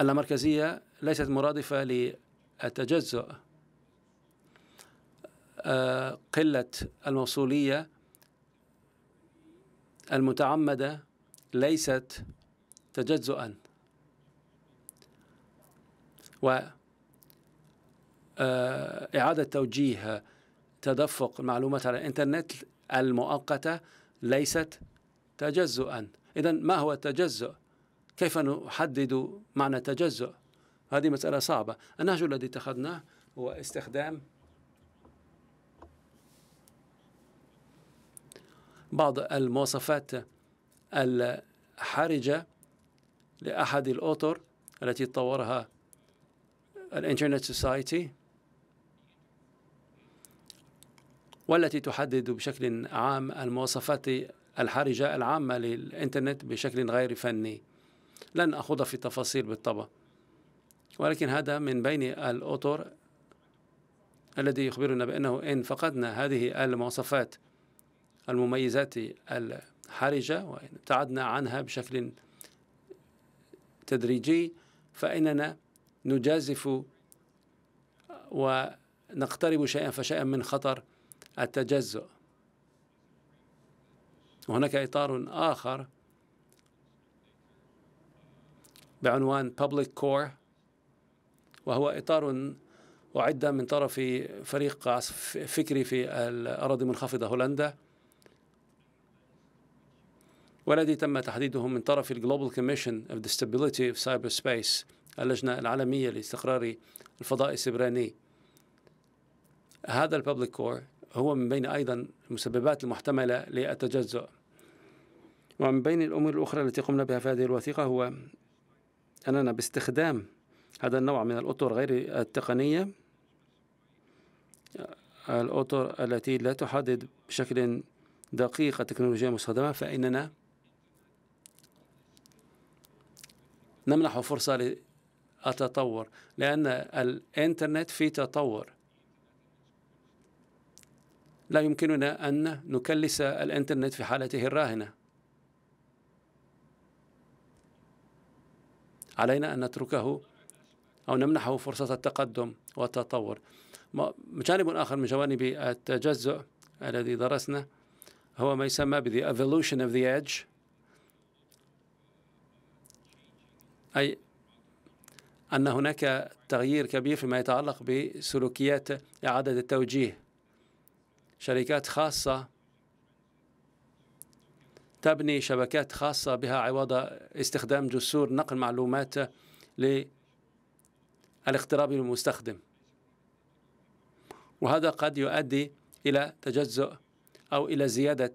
اللامركزية ليست مرادفة للتجزؤ. قلة الموصولية المتعمدة ليست تجزؤا و آه، إعادة توجيه تدفق المعلومات على الإنترنت المؤقتة ليست تجزؤا إذا ما هو التجزؤ؟ كيف نحدد معنى التجزؤ؟ هذه مسألة صعبة النهج الذي اتخذناه هو استخدام بعض المواصفات الحرجة لأحد الأطر التي طورها الإنترنت سوسايتي والتي تحدد بشكل عام المواصفات الحرجة العامة للإنترنت بشكل غير فني. لن أخوض في التفاصيل بالطبع ولكن هذا من بين الأطر الذي يخبرنا بأنه إن فقدنا هذه المواصفات المميزات الحرجة وإن ابتعدنا عنها بشكل تدريجي فإننا نجازف ونقترب شيئا فشيئا من خطر التجزؤ. وهناك إطار آخر بعنوان Public Core وهو إطار أعد من طرف فريق فكري في الأراضي المنخفضة هولندا. والذي تم تحديده من طرف ال Global Commission of the Stability of Cyberspace اللجنة العالمية لاستقرار الفضاء السيبراني. هذا ال public core هو من بين أيضا المسببات المحتملة للتجزؤ ومن بين الأمور الأخرى التي قمنا بها في هذه الوثيقة هو أننا باستخدام هذا النوع من الأطر غير التقنية الأطر التي لا تحدد بشكل دقيق التكنولوجيا المستخدمة فإننا نمنح فرصة للتطور لأن الإنترنت في تطور. لا يمكننا أن نكلس الإنترنت في حالته الراهنة. علينا أن نتركه أو نمنحه فرصة التقدم والتطور. جانب آخر من جوانب التجزؤ الذي درسنا هو ما يسمى ب the evolution of the edge. أي أن هناك تغيير كبير فيما يتعلق بسلوكيات إعادة التوجيه. شركات خاصة تبني شبكات خاصة بها عوض استخدام جسور نقل معلومات للاقتراب من المستخدم. وهذا قد يؤدي إلى تجزؤ أو إلى زيادة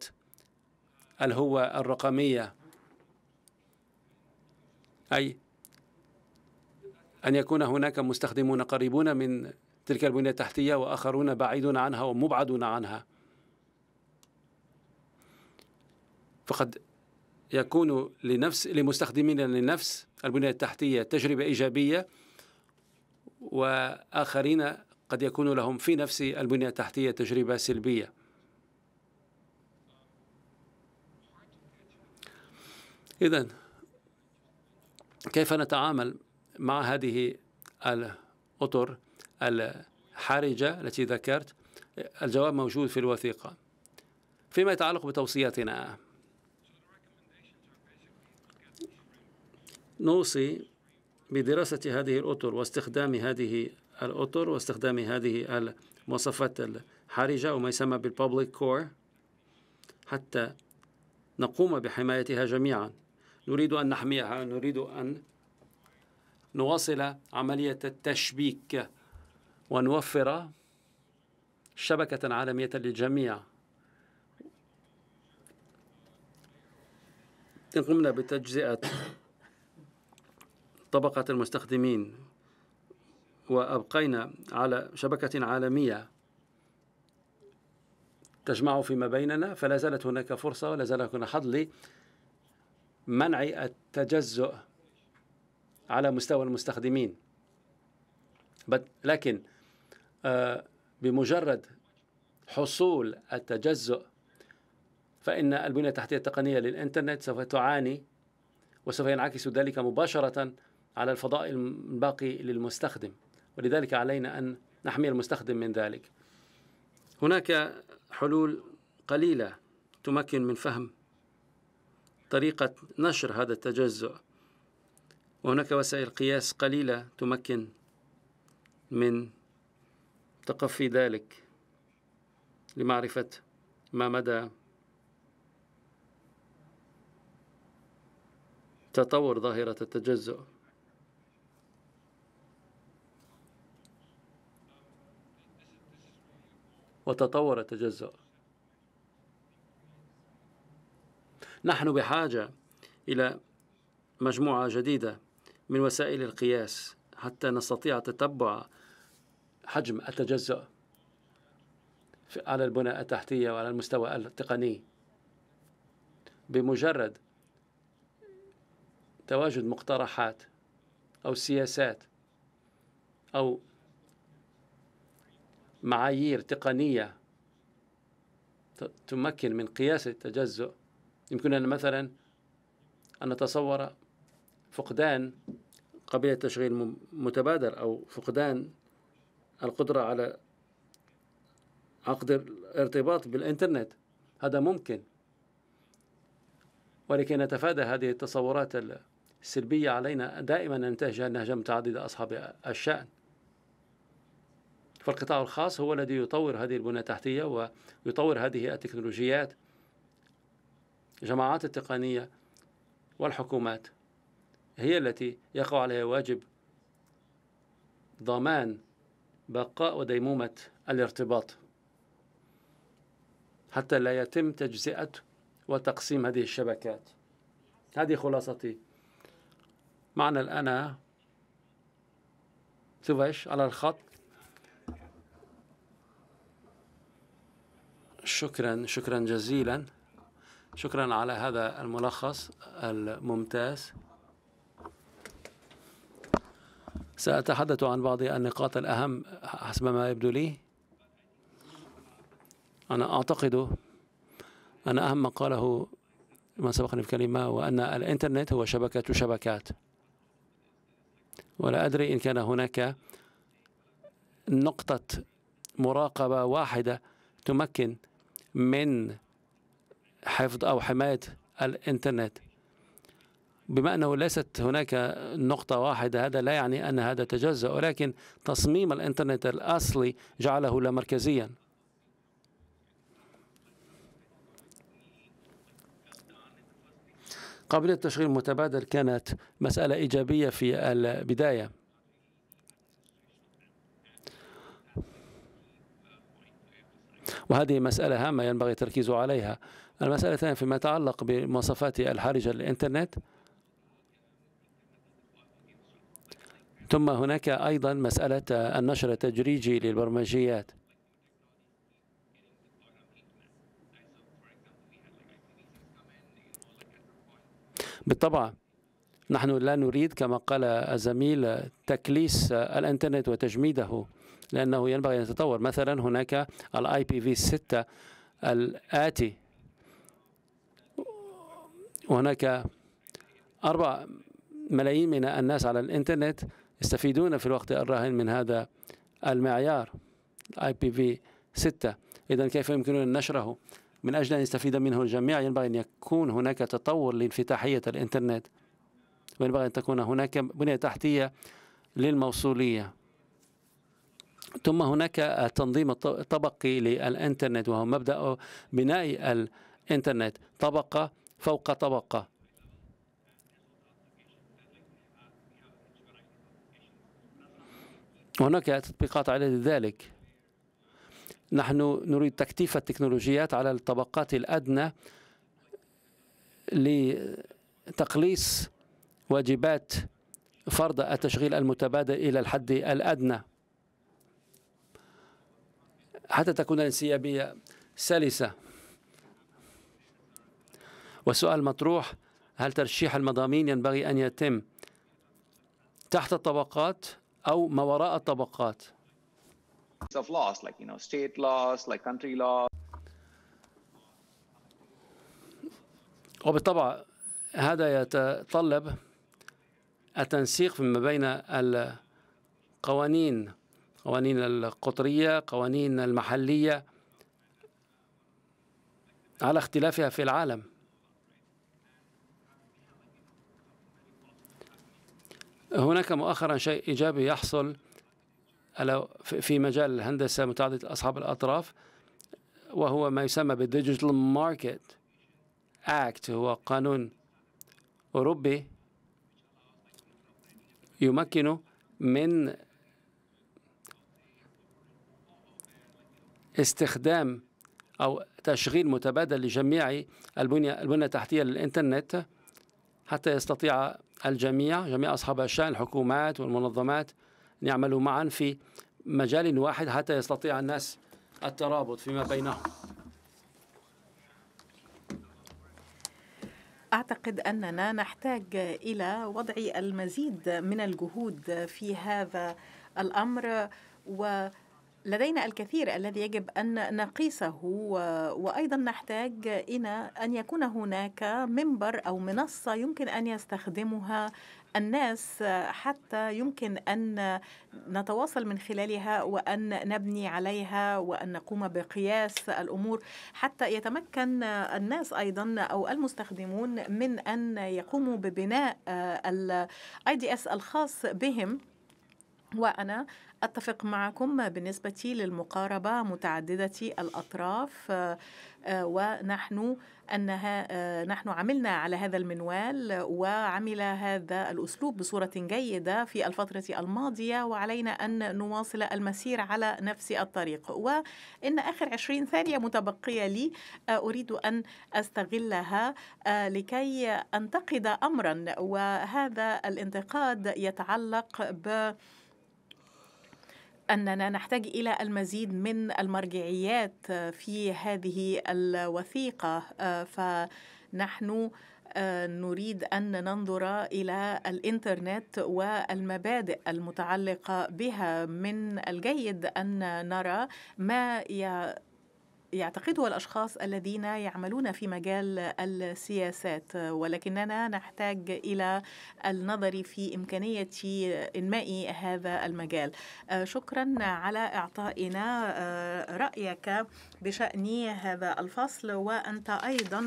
الهوة الرقمية أي أن يكون هناك مستخدمون قريبون من تلك البنية التحتية وآخرون بعيدون عنها ومبعدون عنها. فقد يكون لنفس لمستخدمين لنفس البنية التحتية تجربة إيجابية وآخرين قد يكون لهم في نفس البنية التحتية تجربة سلبية. إذا كيف نتعامل مع هذه الأطر الحرجة التي ذكرت الجواب موجود في الوثيقة. فيما يتعلق بتوصياتنا. نوصي بدراسة هذه الأطر واستخدام هذه الأطر واستخدام هذه المواصفات الحرجة وما يسمى بالبابليك كور حتى نقوم بحمايتها جميعا. نريد أن نحميها نريد أن نواصل عملية التشبيك ونوفر شبكة عالمية للجميع. إن قمنا بتجزئة طبقة المستخدمين وأبقينا على شبكة عالمية تجمع فيما بيننا فلا زالت هناك فرصة ولا زال هناك حظ لمنع التجزؤ. على مستوى المستخدمين. لكن آه، بمجرد حصول التجزؤ فإن البنية التحتية التقنية للإنترنت سوف تعاني وسوف ينعكس ذلك مباشرة على الفضاء الباقي للمستخدم. ولذلك علينا أن نحمي المستخدم من ذلك. هناك حلول قليلة تمكن من فهم طريقة نشر هذا التجزؤ. وهناك وسائل قياس قليلة تمكن من تقفي ذلك لمعرفة ما مدى تطور ظاهرة التجزؤ. وتطور التجزؤ. نحن بحاجة إلى مجموعة جديدة من وسائل القياس حتى نستطيع تتبع حجم التجزؤ على البنى التحتية وعلى المستوى التقني. بمجرد تواجد مقترحات أو سياسات أو معايير تقنية تمكن من قياس التجزؤ يمكننا مثلا أن نتصور فقدان قابلية تشغيل متبادر أو فقدان القدرة على عقد الارتباط بالإنترنت هذا ممكن. ولكي نتفادى هذه التصورات السلبية علينا دائما ننتهج النهج متعدد أصحاب الشأن. فالقطاع الخاص هو الذي يطور هذه البنى التحتية ويطور هذه التكنولوجيات الجماعات التقنية والحكومات. هي التي يقع عليها واجب ضمان بقاء وديمومة الارتباط. حتى لا يتم تجزئة وتقسيم هذه الشبكات. هذه خلاصتي. معنا الآن سوفيش على الخط. شكرا شكرا جزيلا. شكرا على هذا الملخص الممتاز. سأتحدث عن بعض النقاط الأهم حسب ما يبدو لي. أنا أعتقد أن أهم ما قاله من سبقني في كلمة وأن الإنترنت هو شبكة شبكات. ولا أدري إن كان هناك نقطة مراقبة واحدة تمكن من حفظ أو حماية الإنترنت. بما أنه ليست هناك نقطة واحدة هذا لا يعني أن هذا تجزأ ولكن تصميم الإنترنت الأصلي جعله لا مركزيا. قابلية التشغيل المتبادل كانت مسألة إيجابية في البداية. وهذه مسألة هامة ينبغي التركيز عليها. المسألة الثانية فيما يتعلق بمواصفات الحرجة للإنترنت. ثم هناك أيضا مسألة النشر التدريجي للبرمجيات. بالطبع نحن لا نريد كما قال الزميل تكليس الإنترنت وتجميده لأنه ينبغي أن يتطور. مثلا هناك ال IPv6 الآتي. وهناك أربع ملايين من الناس على الإنترنت يستفيدون في الوقت الراهن من هذا المعيار. IPv6 إذا كيف يمكننا نشره؟ من أجل أن يستفيد منه الجميع ينبغي أن يكون هناك تطور لانفتاحية الإنترنت وينبغي أن تكون هناك بنية تحتية للموصولية. ثم هناك التنظيم الطبقي للإنترنت وهو مبدأ بناء الإنترنت. طبقة فوق طبقة. هناك تطبيقات على ذلك. نحن نريد تكتيف التكنولوجيات على الطبقات الأدنى لتقليص واجبات فرض التشغيل المتبادل إلى الحد الأدنى. حتى تكون الانسيابية سلسة. والسؤال مطروح هل ترشيح المضامين ينبغي أن يتم؟ تحت الطبقات أو ما وراء الطبقات. وبالطبع هذا يتطلب التنسيق فيما بين القوانين قوانين القطرية قوانين المحلية على اختلافها في العالم هناك مؤخرا شيء إيجابي يحصل في مجال الهندسة متعددة أصحاب الأطراف وهو ما يسمى بال Digital Market Act هو قانون أوروبي يمكن من استخدام أو تشغيل متبادل لجميع البنية البنية التحتية للإنترنت حتى يستطيع الجميع جميع أصحاب الشأن الحكومات والمنظمات أن يعملوا معا في مجال واحد حتى يستطيع الناس الترابط فيما بينهم. أعتقد أننا نحتاج إلى وضع المزيد من الجهود في هذا الأمر و لدينا الكثير الذي يجب أن نقيسه وأيضا نحتاج إلى أن يكون هناك منبر أو منصة يمكن أن يستخدمها الناس حتى يمكن أن نتواصل من خلالها وأن نبني عليها وأن نقوم بقياس الأمور. حتى يتمكن الناس أيضا أو المستخدمون من أن يقوموا ببناء ال IDS الخاص بهم. وأنا أتفق معكم بالنسبة للمقاربة متعددة الأطراف ونحن أنها نحن عملنا على هذا المنوال وعمل هذا الأسلوب بصورة جيدة في الفترة الماضية وعلينا أن نواصل المسير على نفس الطريق. وإن آخر عشرين ثانية متبقية لي أريد أن أستغلها لكي أنتقد أمرا وهذا الانتقاد يتعلق ب أننا نحتاج إلى المزيد من المرجعيات في هذه الوثيقة فنحن نريد أن ننظر إلى الإنترنت والمبادئ المتعلقة بها. من الجيد أن نرى ما يعتقده الأشخاص الذين يعملون في مجال السياسات ولكننا نحتاج إلى النظر في إمكانية إنماء هذا المجال. شكرا على إعطائنا. رأيك بشأن هذا الفصل وأنت أيضا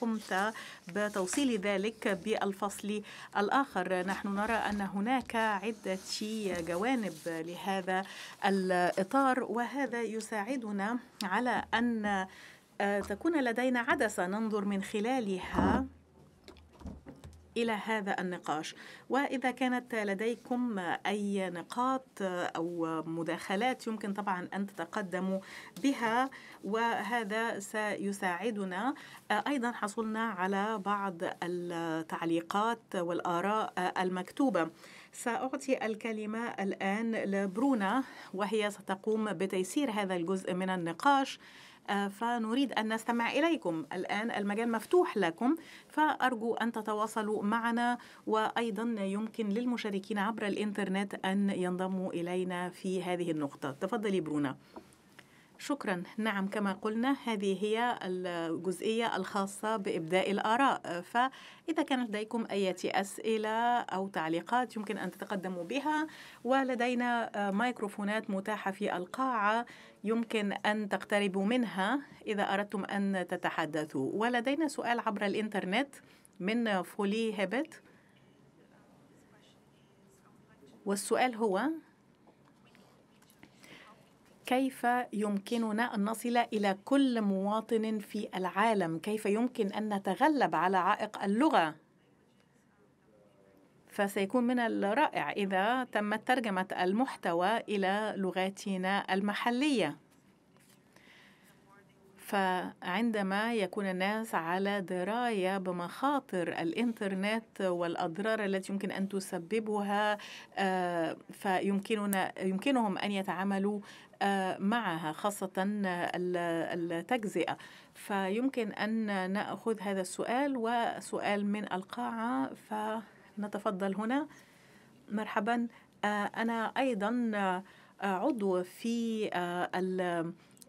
قمت بتوصيل ذلك بالفصل الآخر. نحن نرى أن هناك عدة جوانب لهذا الإطار وهذا يساعدنا على أن تكون لدينا عدسة ننظر من خلالها. إلى هذا النقاش. وإذا كانت لديكم أي نقاط أو مداخلات يمكن طبعا أن تتقدموا بها وهذا سيساعدنا. أيضا حصلنا على بعض التعليقات والآراء المكتوبة. سأعطي الكلمة الآن لبرونا وهي ستقوم بتيسير هذا الجزء من النقاش. فنريد أن نستمع إليكم. الآن المجال مفتوح لكم فأرجو أن تتواصلوا معنا وأيضا يمكن للمشاركين عبر الإنترنت أن ينضموا إلينا في هذه النقطة. تفضلي برونا شكرا. نعم كما قلنا هذه هي الجزئية الخاصة بإبداء الآراء. فإذا كان لديكم أي أسئلة أو تعليقات يمكن أن تتقدموا بها ولدينا ميكروفونات متاحة في القاعة يمكن أن تقتربوا منها إذا أردتم أن تتحدثوا. ولدينا سؤال عبر الإنترنت من فولي هيبت. والسؤال هو كيف يمكننا أن نصل إلى كل مواطن في العالم؟ كيف يمكن أن نتغلب على عائق اللغة؟ فسيكون من الرائع إذا تمت ترجمة المحتوى إلى لغاتنا المحلية. فعندما يكون الناس على دراية بمخاطر الإنترنت والأضرار التي يمكن أن تسببها فيمكننا يمكنهم أن يتعاملوا معها خاصة التجزئة. فيمكن أن نأخذ هذا السؤال وسؤال من القاعة فنتفضل هنا. مرحبا. أنا أيضا عضو في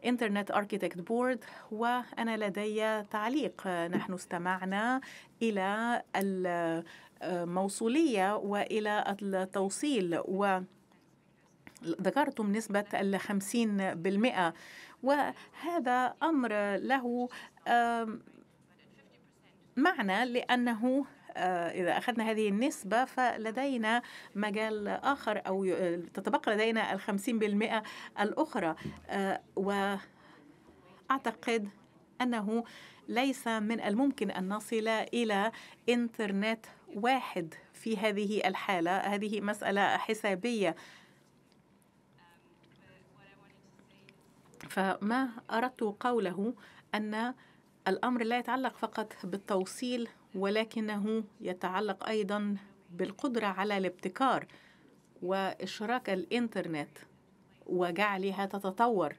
انترنت أركيتكت بورد وأنا لدي تعليق. نحن استمعنا إلى الموصوليه وإلى التوصيل و ذكرتم نسبة الخمسين بالمئة وهذا أمر له معنى لأنه آه، إذا أخذنا هذه النسبة فلدينا مجال آخر أو تتبقى لدينا الخمسين بالمئة الأخرى. آه، وأعتقد أنه ليس من الممكن أن نصل إلى إنترنت واحد في هذه الحالة. هذه مسألة حسابية. فما أردت قوله أن الأمر لا يتعلق فقط بالتوصيل ولكنه يتعلق أيضا بالقدرة على الابتكار وإشراك الإنترنت وجعلها تتطور.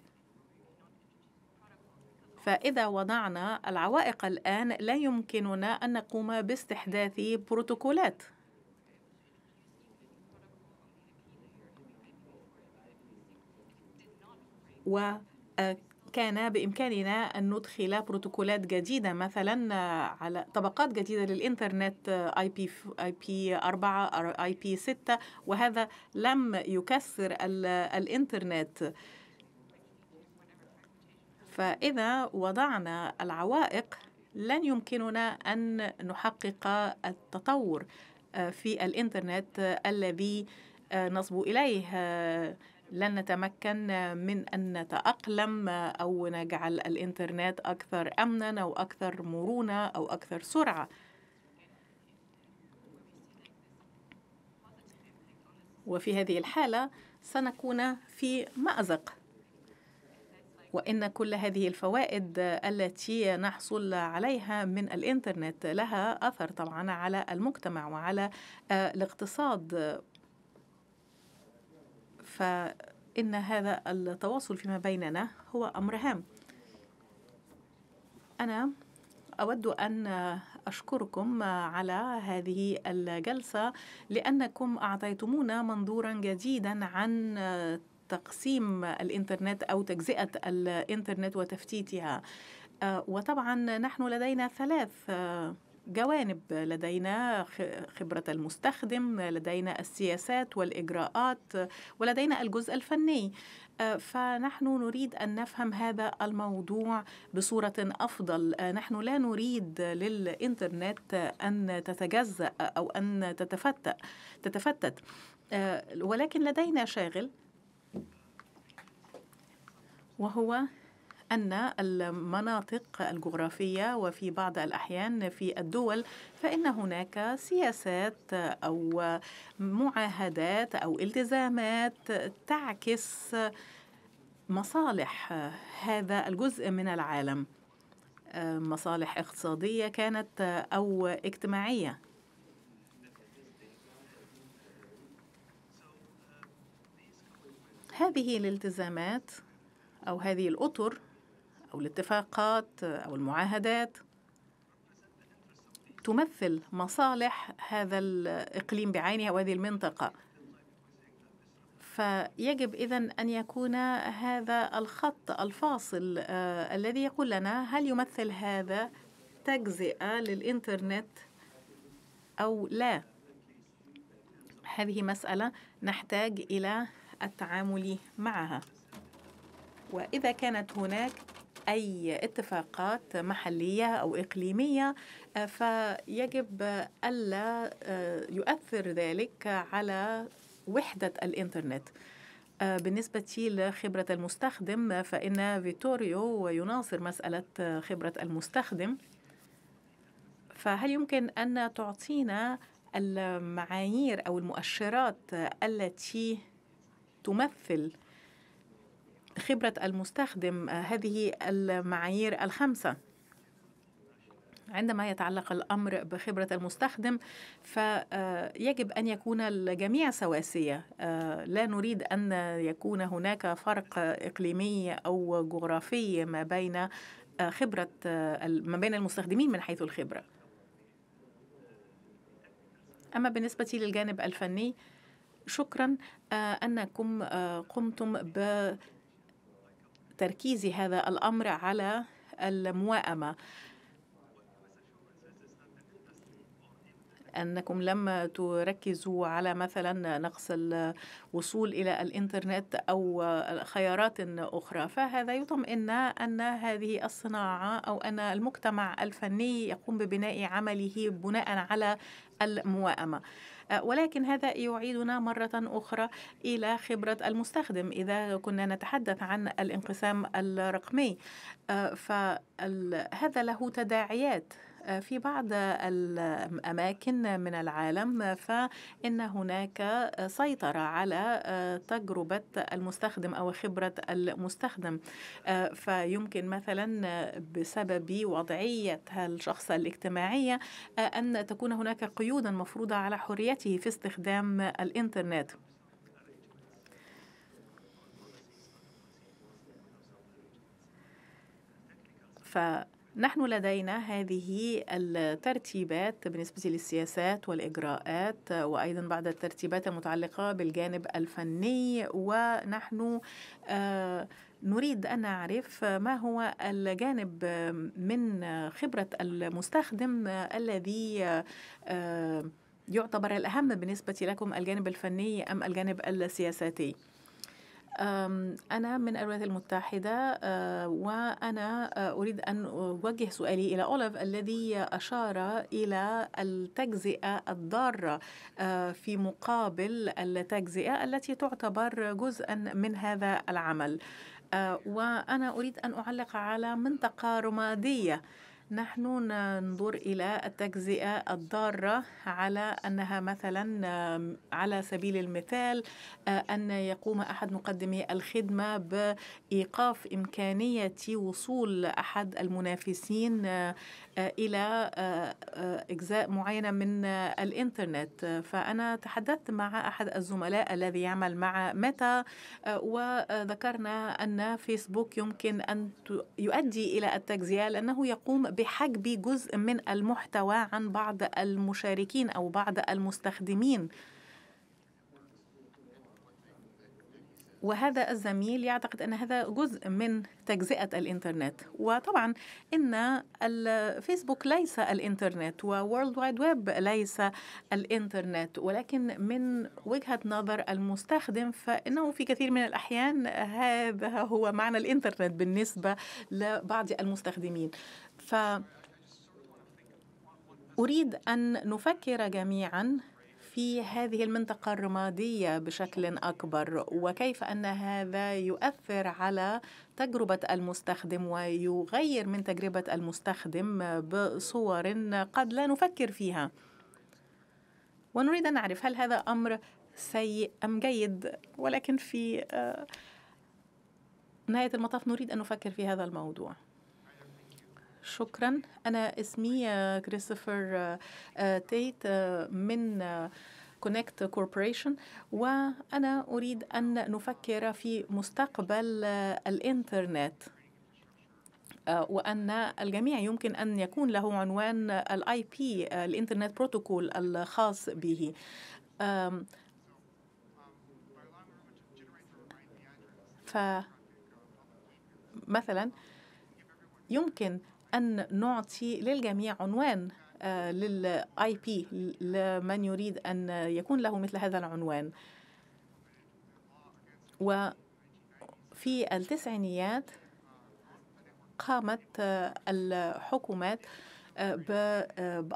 فإذا وضعنا العوائق الآن لا يمكننا أن نقوم باستحداث بروتوكولات. و كان بإمكاننا أن ندخل بروتوكولات جديدة مثلا على طبقات جديدة للإنترنت IP IP 4 أو IP 6 وهذا لم يكسر الإنترنت. فإذا وضعنا العوائق لن يمكننا أن نحقق التطور في الإنترنت الذي نصبو إليه لن نتمكن من أن نتأقلم أو نجعل الإنترنت أكثر أمنا أو أكثر مرونة أو أكثر سرعة. وفي هذه الحالة سنكون في مأزق. وإن كل هذه الفوائد التي نحصل عليها من الإنترنت لها أثر طبعا على المجتمع وعلى الاقتصاد. فإن هذا التواصل فيما بيننا هو أمر هام. أنا أود أن أشكركم على هذه الجلسة لأنكم أعطيتمونا منظورا جديدا عن تقسيم الإنترنت أو تجزئة الإنترنت وتفتيتها. وطبعا نحن لدينا ثلاث جوانب لدينا خبرة المستخدم لدينا السياسات والإجراءات ولدينا الجزء الفني. فنحن نريد أن نفهم هذا الموضوع بصورة أفضل. نحن لا نريد للإنترنت أن تتجزأ أو أن تتفتت. تتفتت ولكن لدينا شاغل وهو أن المناطق الجغرافية وفي بعض الأحيان في الدول فإن هناك سياسات أو معاهدات أو التزامات تعكس مصالح هذا الجزء من العالم. مصالح اقتصادية كانت أو اجتماعية. هذه الالتزامات أو هذه الأطر أو الاتفاقات أو المعاهدات تمثل مصالح هذا الإقليم بعينه أو هذه المنطقة. فيجب إذا أن يكون هذا الخط الفاصل آه الذي يقول لنا هل يمثل هذا تجزئة للإنترنت أو لا. هذه مسألة نحتاج إلى التعامل معها. وإذا كانت هناك أي اتفاقات محلية أو إقليمية آه، فيجب ألا آه، يؤثر ذلك على وحدة الإنترنت. آه، بالنسبة لخبرة المستخدم فإن فيتوريو يناصر مسألة خبرة المستخدم. فهل يمكن أن تعطينا المعايير أو المؤشرات التي تمثل خبرة المستخدم آه، هذه المعايير الخمسة. عندما يتعلق الأمر بخبرة المستخدم فيجب أن يكون الجميع سواسية. آه، لا نريد أن يكون هناك فرق إقليمي أو جغرافي ما بين آه، خبرة ما بين المستخدمين من حيث الخبرة. أما بالنسبة للجانب الفني شكرا أنكم قمتم ب تركيز هذا الأمر على المواءمة. أنكم لم تركزوا على مثلا نقص الوصول إلى الإنترنت أو خيارات أخرى. فهذا يطمئن أن هذه الصناعة أو أن المجتمع الفني يقوم ببناء عمله بناء على المواءمة. ولكن هذا يعيدنا مرة أخرى إلى خبرة المستخدم إذا كنا نتحدث عن الانقسام الرقمي. فهذا له تداعيات. في بعض الأماكن من العالم فإن هناك سيطرة على تجربة المستخدم أو خبرة المستخدم. فيمكن مثلا بسبب وضعية الشخص الاجتماعية أن تكون هناك قيودا مفروضة على حريته في استخدام الإنترنت. ف نحن لدينا هذه الترتيبات بالنسبة للسياسات والإجراءات وأيضا بعض الترتيبات المتعلقة بالجانب الفني ونحن نريد أن نعرف ما هو الجانب من خبرة المستخدم الذي يعتبر الأهم بالنسبة لكم الجانب الفني أم الجانب السياساتي؟ أنا من الولايات المتحدة وأنا أريد أن أوجه سؤالي إلى أوليف الذي أشار إلى التجزئة الضارة في مقابل التجزئة التي تعتبر جزءا من هذا العمل. وأنا أريد أن أعلق على منطقة رمادية نحن ننظر إلى التجزئة الضارة على أنها مثلا على سبيل المثال أن يقوم أحد مقدمي الخدمة بإيقاف إمكانية وصول أحد المنافسين إلى أجزاء معينة من الإنترنت. فأنا تحدثت مع أحد الزملاء الذي يعمل مع ميتا وذكرنا أن فيسبوك يمكن أن يؤدي إلى التجزئة لأنه يقوم بحجب جزء من المحتوى عن بعض المشاركين أو بعض المستخدمين. وهذا الزميل يعتقد أن هذا جزء من تجزئة الإنترنت. وطبعا إن الفيسبوك ليس الإنترنت وورلد وايد ويب ليس الإنترنت. ولكن من وجهة نظر المستخدم فإنه في كثير من الأحيان هذا هو معنى الإنترنت بالنسبة لبعض المستخدمين. ف أريد أن نفكر جميعا في هذه المنطقة الرمادية بشكل أكبر وكيف أن هذا يؤثر على تجربة المستخدم ويغير من تجربة المستخدم بصور قد لا نفكر فيها. ونريد أن نعرف هل هذا أمر سيء أم جيد ولكن في نهاية المطاف نريد أن نفكر في هذا الموضوع. شكرا. أنا اسمي كريستوفر تيت من Connect Corporation وأنا أريد أن نفكر في مستقبل الإنترنت. وأن الجميع يمكن أن يكون له عنوان ال IP ال Internet Protocol الخاص به. فمثلا يمكن أن نعطي للجميع عنوان لل IP لمن يريد أن يكون له مثل هذا العنوان. وفي التسعينيات قامت الحكومات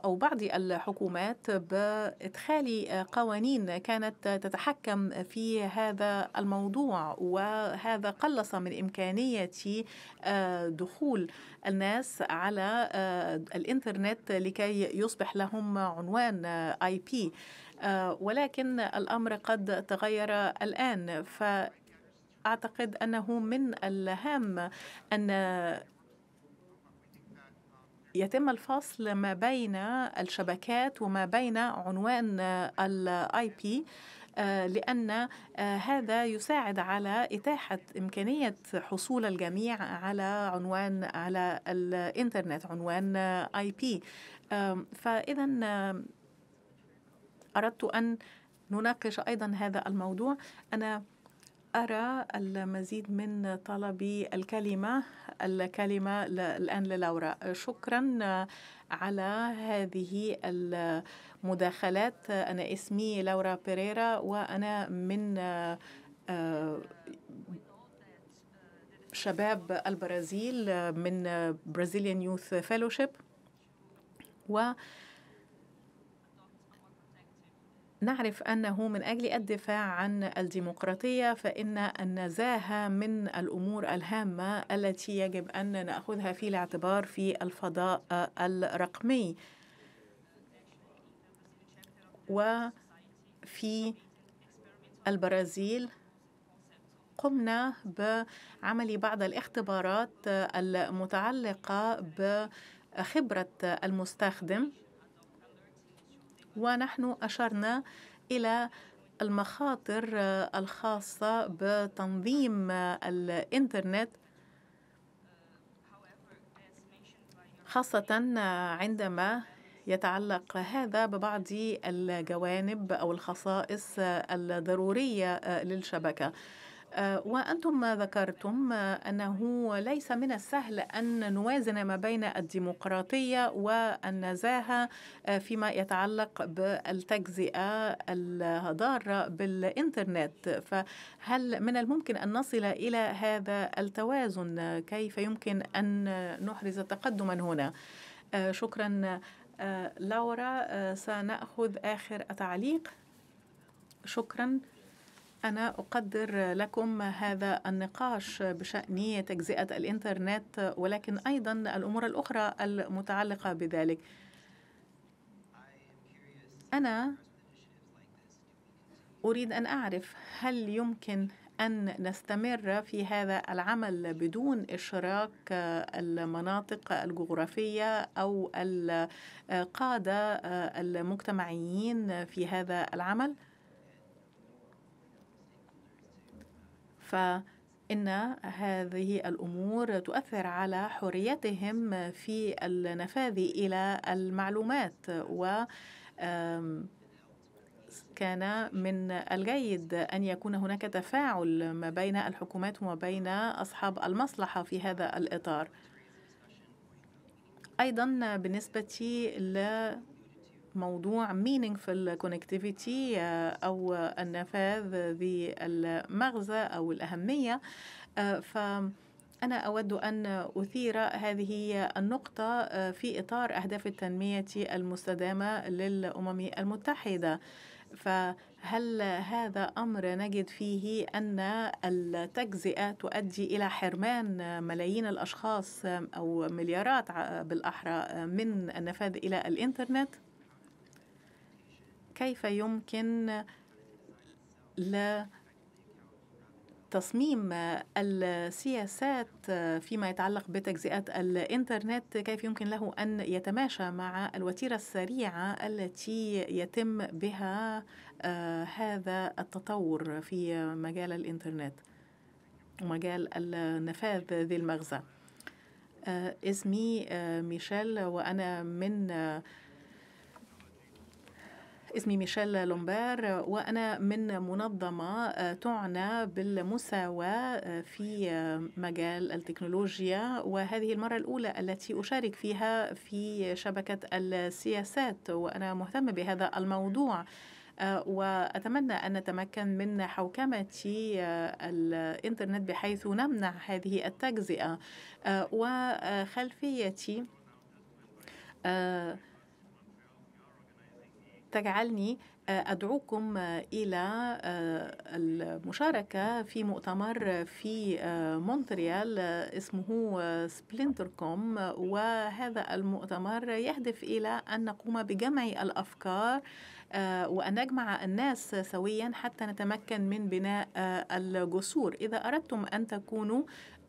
أو بعض الحكومات بإدخال قوانين كانت تتحكم في هذا الموضوع وهذا قلص من إمكانية دخول الناس على الإنترنت لكي يصبح لهم عنوان آي بي. ولكن الأمر قد تغير الآن. فأعتقد أنه من الهام أن يتم الفصل ما بين الشبكات وما بين عنوان الاي بي لأن هذا يساعد على إتاحة إمكانية حصول الجميع على عنوان على الإنترنت عنوان آي بي. فإذا أردت أن نناقش أيضا هذا الموضوع. أنا أرى المزيد من طلب الكلمة الكلمة الآن للورا شكرا على هذه المداخلات. أنا اسمي لورا بيريرا وأنا من شباب البرازيل من برازيليان يوث فيلوشيب و نعرف أنه من أجل الدفاع عن الديمقراطية فإن النزاهة من الأمور الهامة التي يجب أن نأخذها في الاعتبار في الفضاء الرقمي. وفي البرازيل قمنا بعمل بعض الاختبارات المتعلقة بخبرة المستخدم. ونحن أشرنا إلى المخاطر الخاصة بتنظيم الإنترنت خاصة عندما يتعلق هذا ببعض الجوانب أو الخصائص الضرورية للشبكة. آه، وأنتم ذكرتم أنه ليس من السهل أن نوازن ما بين الديمقراطية والنزاهة آه، فيما يتعلق بالتجزئة الضارة بالإنترنت. فهل من الممكن أن نصل إلى هذا التوازن؟ كيف يمكن أن نحرز تقدما هنا؟ آه، شكرا. لورا سنأخذ آخر تعليق شكرا. أنا أقدر لكم هذا النقاش بشأن تجزئة الإنترنت ولكن أيضا الأمور الأخرى المتعلقة بذلك أنا أريد أن أعرف هل يمكن أن نستمر في هذا العمل بدون إشراك المناطق الجغرافية أو القادة المجتمعيين في هذا العمل؟ فإن هذه الأمور تؤثر على حريتهم في النفاذ إلى المعلومات و كان من الجيد أن يكون هناك تفاعل ما بين الحكومات وما بين أصحاب المصلحة في هذا الإطار. أيضا بالنسبة موضوع meaningful connectivity آه، أو النفاذ ذي المغزى أو الأهمية آه، فأنا أود أن أثير هذه النقطة آه، في إطار أهداف التنمية المستدامة للأمم المتحدة فهل هذا أمر نجد فيه أن التجزئة تؤدي إلى حرمان ملايين الأشخاص أو مليارات بالأحرى من النفاذ إلى الإنترنت؟ كيف يمكن لتصميم السياسات فيما يتعلق بتجزئة الإنترنت؟ كيف يمكن له أن يتماشى مع الوتيرة السريعة التي يتم بها آه، هذا التطور في مجال الإنترنت ومجال النفاذ ذي المغزى؟ آه، اسمي آه، ميشيل وأنا من اسمي ميشيل لومبير وأنا من منظمة آه، تعنى بالمساواة آه، في مجال التكنولوجيا وهذه المرة الأولى التي أشارك فيها في شبكة السياسات وأنا مهتمة بهذا الموضوع. آه، وأتمنى أن نتمكن من حوكمة الإنترنت بحيث نمنع هذه التجزئة. وخلفيتي تجعلني آه، أدعوكم آه، إلى آه، المشاركة في مؤتمر في مونتريال اسمه SplinterCon. وهذا المؤتمر يهدف إلى أن نقوم بجمع الأفكار وأن نجمع الناس سويا حتى نتمكن من بناء الجسور. إذا أردتم أن تكونوا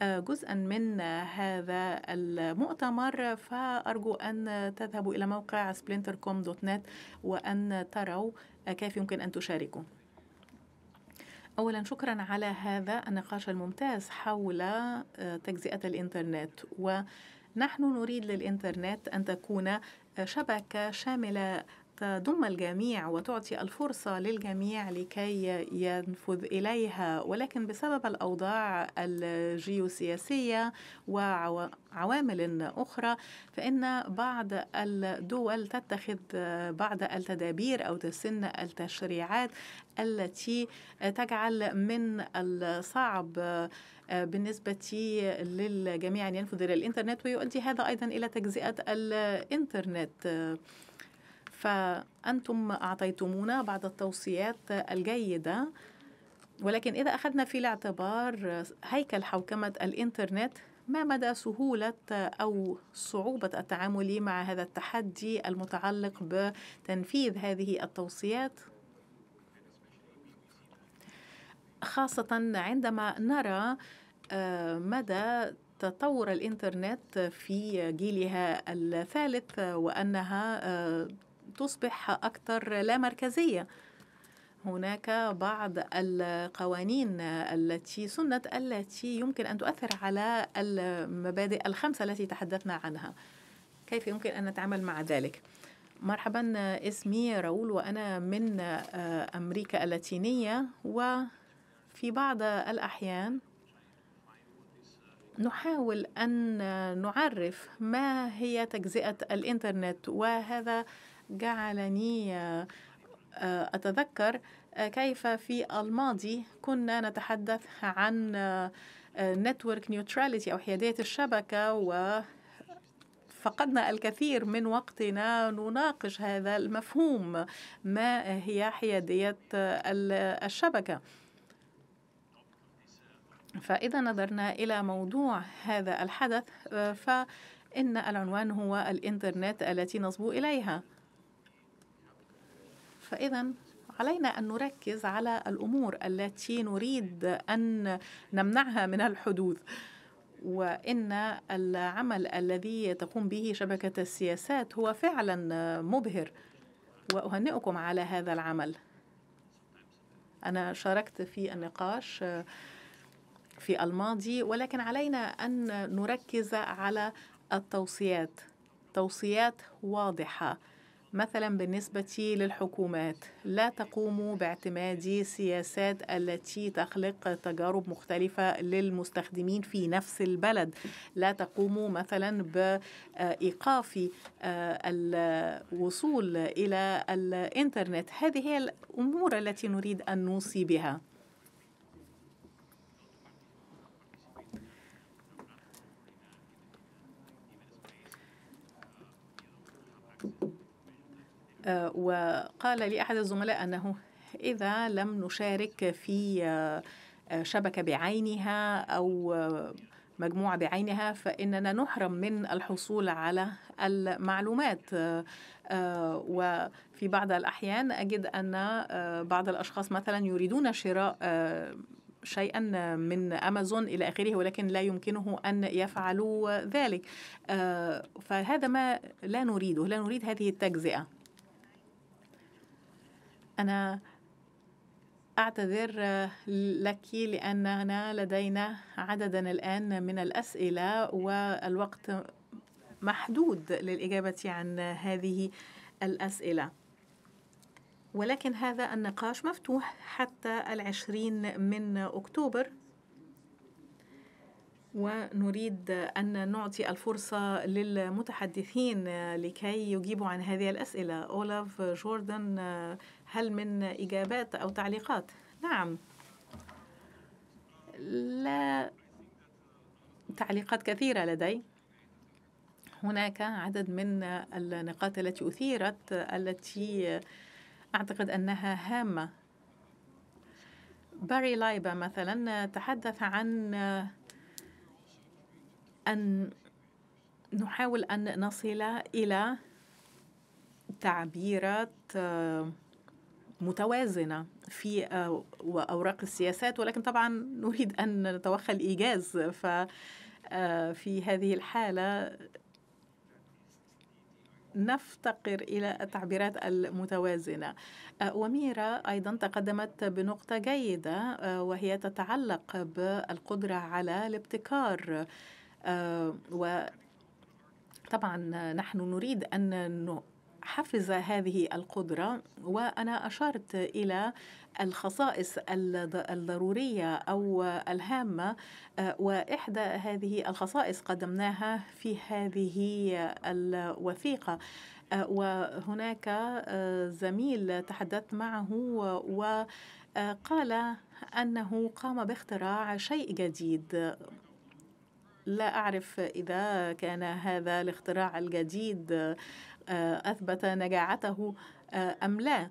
جزءا من هذا المؤتمر فأرجو أن تذهبوا إلى موقع splintercom.net وأن تروا كيف يمكن أن تشاركوا. أولا شكرا على هذا النقاش الممتاز حول تجزئة الإنترنت. ونحن نريد للإنترنت أن تكون شبكة شاملة تضم الجميع وتعطي الفرصة للجميع لكي ينفذ إليها. ولكن بسبب الأوضاع الجيوسياسية وعوامل أخرى فإن بعض الدول تتخذ بعض التدابير أو تسن التشريعات التي تجعل من الصعب بالنسبة للجميع أن ينفذ إلى الإنترنت ويؤدي هذا أيضا إلى تجزئة الإنترنت. فأنتم أعطيتمونا بعض التوصيات الجيدة. ولكن إذا أخذنا في الاعتبار هيكل حوكمة الإنترنت ما مدى سهولة أو صعوبة التعامل مع هذا التحدي المتعلق بتنفيذ هذه التوصيات؟ خاصة عندما نرى آه، مدى تطور الإنترنت في جيلها الثالث وأنها آه، تصبح أكثر لا مركزية. هناك بعض القوانين التي سنت التي يمكن أن تؤثر على المبادئ الخمسة التي تحدثنا عنها. كيف يمكن أن نتعامل مع ذلك؟ مرحبا اسمي راول وأنا من آه، أمريكا اللاتينية. وفي بعض الأحيان نحاول أن نعرف ما هي تجزئة الإنترنت. وهذا جعلني آه، أتذكر آه، كيف في الماضي كنا نتحدث عن network آه، neutrality أو حيادية الشبكة و فقدنا الكثير من وقتنا نناقش هذا المفهوم ما هي حيادية الشبكة. فإذا نظرنا إلى موضوع هذا الحدث فإن العنوان هو الإنترنت التي نصبو إليها. فإذا علينا أن نركز على الأمور التي نريد أن نمنعها من الحدوث. وإن العمل الذي تقوم به شبكة السياسات هو فعلا مبهر. وأهنئكم على هذا العمل. أنا شاركت في النقاش في الماضي ولكن علينا أن نركز على التوصيات. توصيات واضحة. مثلا بالنسبة للحكومات لا تقوم باعتماد سياسات التي تخلق تجارب مختلفة للمستخدمين في نفس البلد. لا تقوم مثلا بإيقاف آه، الوصول إلى الإنترنت. هذه هي الأمور التي نريد أن نوصي بها. وقال لي أحد الزملاء أنه إذا لم نشارك في آه، شبكة بعينها أو مجموعة بعينها فإننا نحرم من الحصول على المعلومات. آه، وفي بعض الأحيان أجد أن بعض الأشخاص مثلا يريدون شراء شيئا من أمازون إلى آخره ولكن لا يمكنه أن يفعلوا ذلك. فهذا ما لا نريده لا نريد هذه التجزئة. أنا أعتذر لك لأننا لدينا عددا الآن من الأسئلة والوقت محدود للإجابة عن هذه الأسئلة. ولكن هذا النقاش مفتوح حتى العشرين من أكتوبر. ونريد أن نعطي الفرصة للمتحدثين لكي يجيبوا عن هذه الأسئلة. أولاف جوردن هل من إجابات أو تعليقات؟ نعم. لا. تعليقات كثيرة لدي. هناك عدد من النقاط التي أثيرت التي أعتقد أنها هامة. باري لايبا مثلا تحدث عن أن نحاول أن نصل إلى تعبيرات متوازنة في أوراق السياسات ولكن طبعا نريد أن نتوخى الإيجاز. ففي هذه الحالة نفتقر إلى التعبيرات المتوازنة. وميرا أيضا تقدمت بنقطة جيدة وهي تتعلق بالقدرة على الابتكار. وطبعا نحن نريد أن حفز هذه القدرة وأنا أشرت إلى الخصائص الضرورية أو الهامة وإحدى هذه الخصائص قدمناها في هذه الوثيقة. وهناك زميل تحدثت معه وقال أنه قام باختراع شيء جديد. لا أعرف إذا كان هذا الاختراع الجديد أثبت نجاعته أم لا؟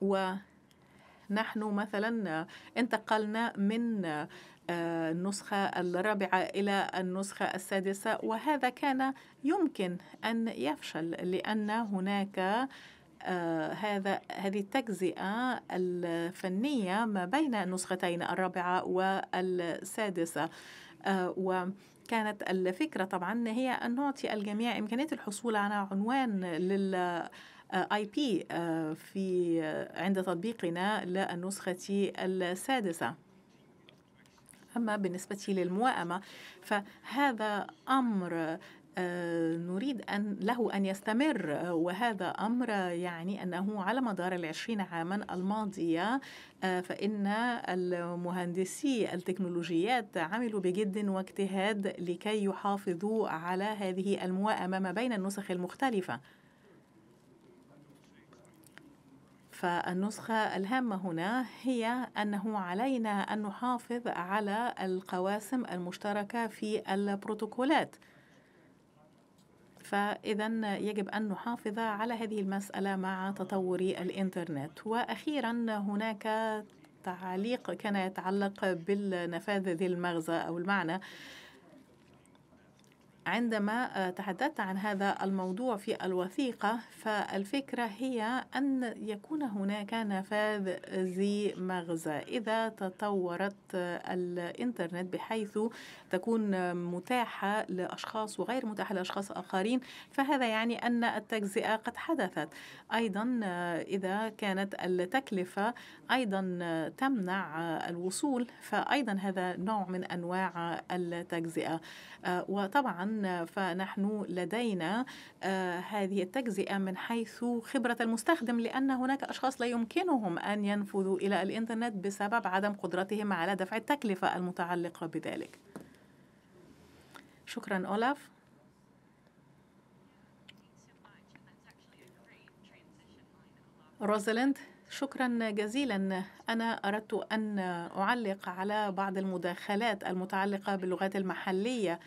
ونحن مثلا انتقلنا من النسخة الرابعة إلى النسخة السادسة وهذا كان يمكن أن يفشل لأن هناك هذا هذه التجزئة الفنية ما بين النسختين الرابعة والسادسة وكانت الفكرة طبعا هي أن نعطي الجميع إمكانية الحصول على عنوان لل آي بي في عند تطبيقنا للنسخة السادسة. أما بالنسبة للموائمة فهذا أمر نريد أن له أن يستمر. وهذا أمر يعني أنه على مدار العشرين عاما الماضية فإن المهندسي التكنولوجيات عملوا بجد واجتهاد لكي يحافظوا على هذه الموائمة ما بين النسخ المختلفة. فالنسخة الهامة هنا هي أنه علينا أن نحافظ على القواسم المشتركة في البروتوكولات. فإذا يجب أن نحافظ على هذه المسألة مع تطور الإنترنت. وأخيرا هناك تعليق كان يتعلق بالنفاذ ذي المغزى أو المعنى. عندما تحدثت عن هذا الموضوع في الوثيقة فالفكرة هي أن يكون هناك نفاذ ذي مغزى. إذا تطورت الإنترنت بحيث تكون متاحة لأشخاص وغير متاحة لأشخاص آخرين فهذا يعني أن التجزئة قد حدثت. أيضا إذا كانت التكلفة أيضا تمنع الوصول فأيضا هذا نوع من أنواع التجزئة. وطبعا فنحن لدينا هذه التجزئة من حيث خبرة المستخدم لأن هناك أشخاص لا يمكنهم أن ينفذوا إلى الإنترنت بسبب عدم قدرتهم على دفع التكلفة المتعلقة بذلك. شكرا أولاف. روزاليند شكرا جزيلا. أنا أردت أن أعلق على بعض المداخلات المتعلقة باللغات المحلية.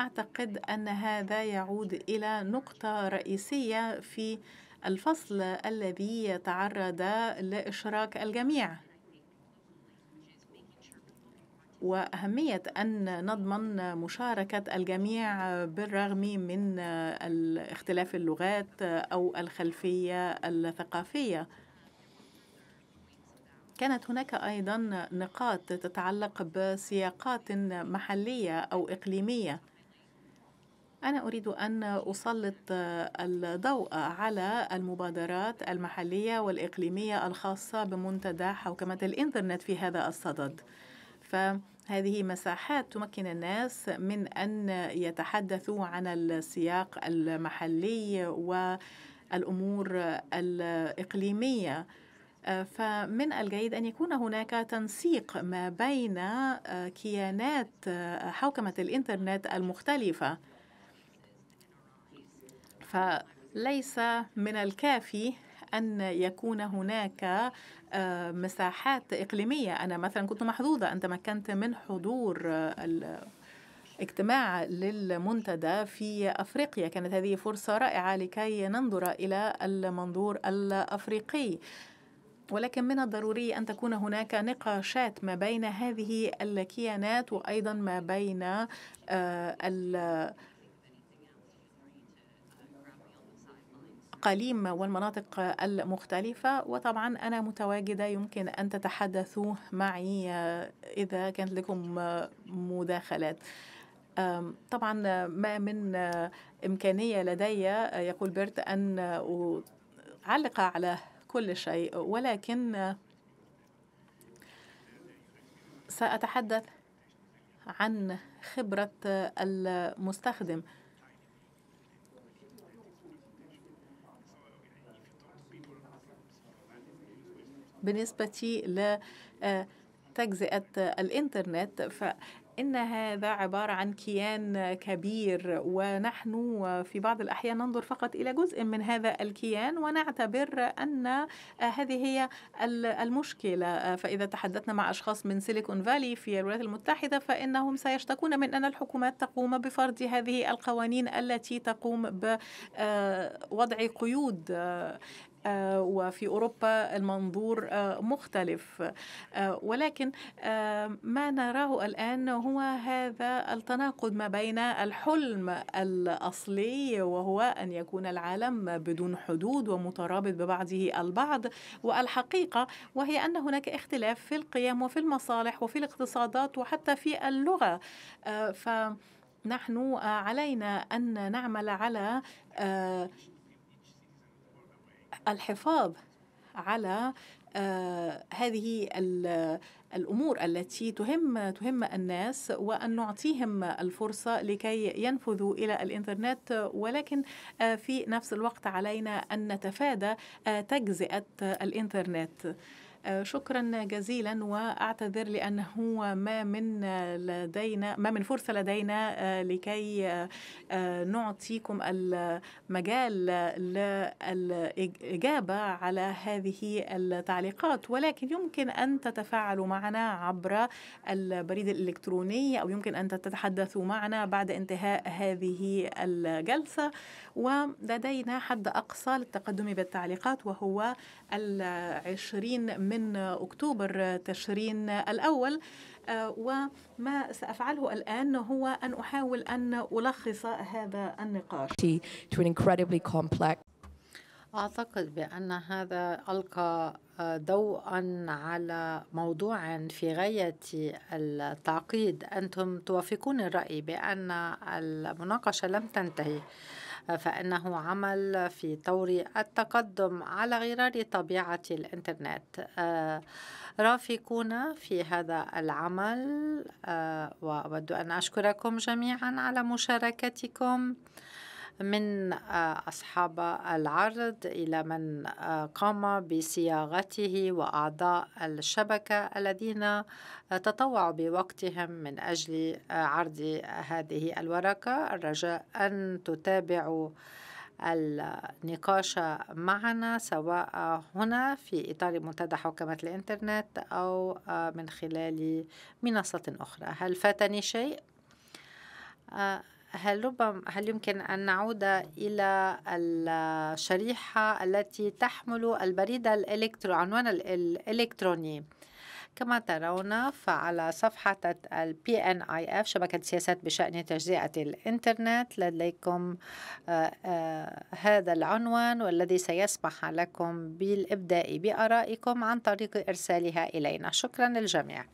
أعتقد أن هذا يعود إلى نقطة رئيسية في الفصل الذي يتعرض لإشراك الجميع. وأهمية أن نضمن مشاركة الجميع بالرغم من اختلاف اللغات أو الخلفية الثقافية. كانت هناك أيضا نقاط تتعلق بسياقات محلية أو إقليمية. أنا أريد أن أسلط الضوء على المبادرات المحلية والإقليمية الخاصة بمنتدى حوكمة الإنترنت في هذا الصدد. فهذه مساحات تمكن الناس من أن يتحدثوا عن السياق المحلي والأمور الإقليمية. فمن الجيد أن يكون هناك تنسيق ما بين كيانات حوكمة الإنترنت المختلفة. فليس من الكافي أن يكون هناك مساحات إقليمية. أنا مثلا كنت محظوظة أن تمكنت من حضور اجتماع للمنتدى في أفريقيا. كانت هذه فرصة رائعة لكي ننظر إلى المنظور الأفريقي. ولكن من الضروري أن تكون هناك نقاشات ما بين هذه الكيانات وأيضا ما بين الأقاليم والمناطق المختلفة. وطبعا أنا متواجدة يمكن أن تتحدثوا معي إذا كانت لكم مداخلات. طبعا ما من إمكانية لدي يقول بيرت أن أعلق على كل شيء ولكن سأتحدث عن خبرة المستخدم. بالنسبة لتجزئة الإنترنت إن هذا عبارة عن كيان كبير ونحن في بعض الأحيان ننظر فقط إلى جزء من هذا الكيان ونعتبر أن هذه هي المشكلة. فإذا تحدثنا مع أشخاص من سيليكون فالي في الولايات المتحدة فإنهم سيشتكون من أن الحكومات تقوم بفرض هذه القوانين التي تقوم بوضع قيود. وفي أوروبا المنظور آه، مختلف. آه، ولكن ما نراه الآن هو هذا التناقض ما بين الحلم الأصلي وهو أن يكون العالم بدون حدود ومترابط ببعضه البعض والحقيقة وهي أن هناك اختلاف في القيم وفي المصالح وفي الاقتصادات وحتى في اللغة. فنحن علينا أن نعمل على الحفاظ على آه هذه الأمور التي تهم تهم الناس وأن نعطيهم الفرصة لكي ينفذوا إلى الإنترنت. ولكن آه في نفس الوقت علينا أن نتفادى آه تجزئة الإنترنت. شكرا جزيلا وأعتذر لأنه ما من لدينا ما من فرصة لدينا آه، لكي آه، نعطيكم المجال للإجابة على هذه التعليقات. ولكن يمكن أن تتفاعلوا معنا عبر البريد الإلكتروني أو يمكن أن تتحدثوا معنا بعد انتهاء هذه الجلسة. ولدينا حد أقصى للتقدم بالتعليقات وهو العشرين من أكتوبر تشرين الأول. آه، وما سأفعله الآن هو أن أحاول أن ألخص هذا النقاش. أعتقد بأن هذا ألقى آه، ضوءا على موضوع في غاية التعقيد. أنتم توافقون الرأي بأن المناقشة لم تنتهي. فإنه عمل في طور التقدم على غرار طبيعة الإنترنت. آه، رافقونا في هذا العمل. آه، وأود أن أشكركم جميعا على مشاركتكم. من آه، أصحاب العرض إلى من قام بصياغته وأعضاء الشبكة الذين تطوعوا بوقتهم من أجل عرض هذه الورقة الرجاء أن تتابعوا النقاش معنا سواء هنا في إطار منتدى حوكمة الإنترنت أو من خلال منصة أخرى هل فاتني شيء؟ هل ربما هل يمكن أن نعود إلى الشريحة التي تحمل البريد الإلكترو عنوان الإلكتروني؟ كما ترون فعلى صفحة ال PNIF شبكة سياسات بشأن تجزئة الإنترنت لديكم آه، آه، هذا العنوان والذي سيسمح لكم بالإبداء بآرائكم عن طريق إرسالها إلينا. شكرا للجميع.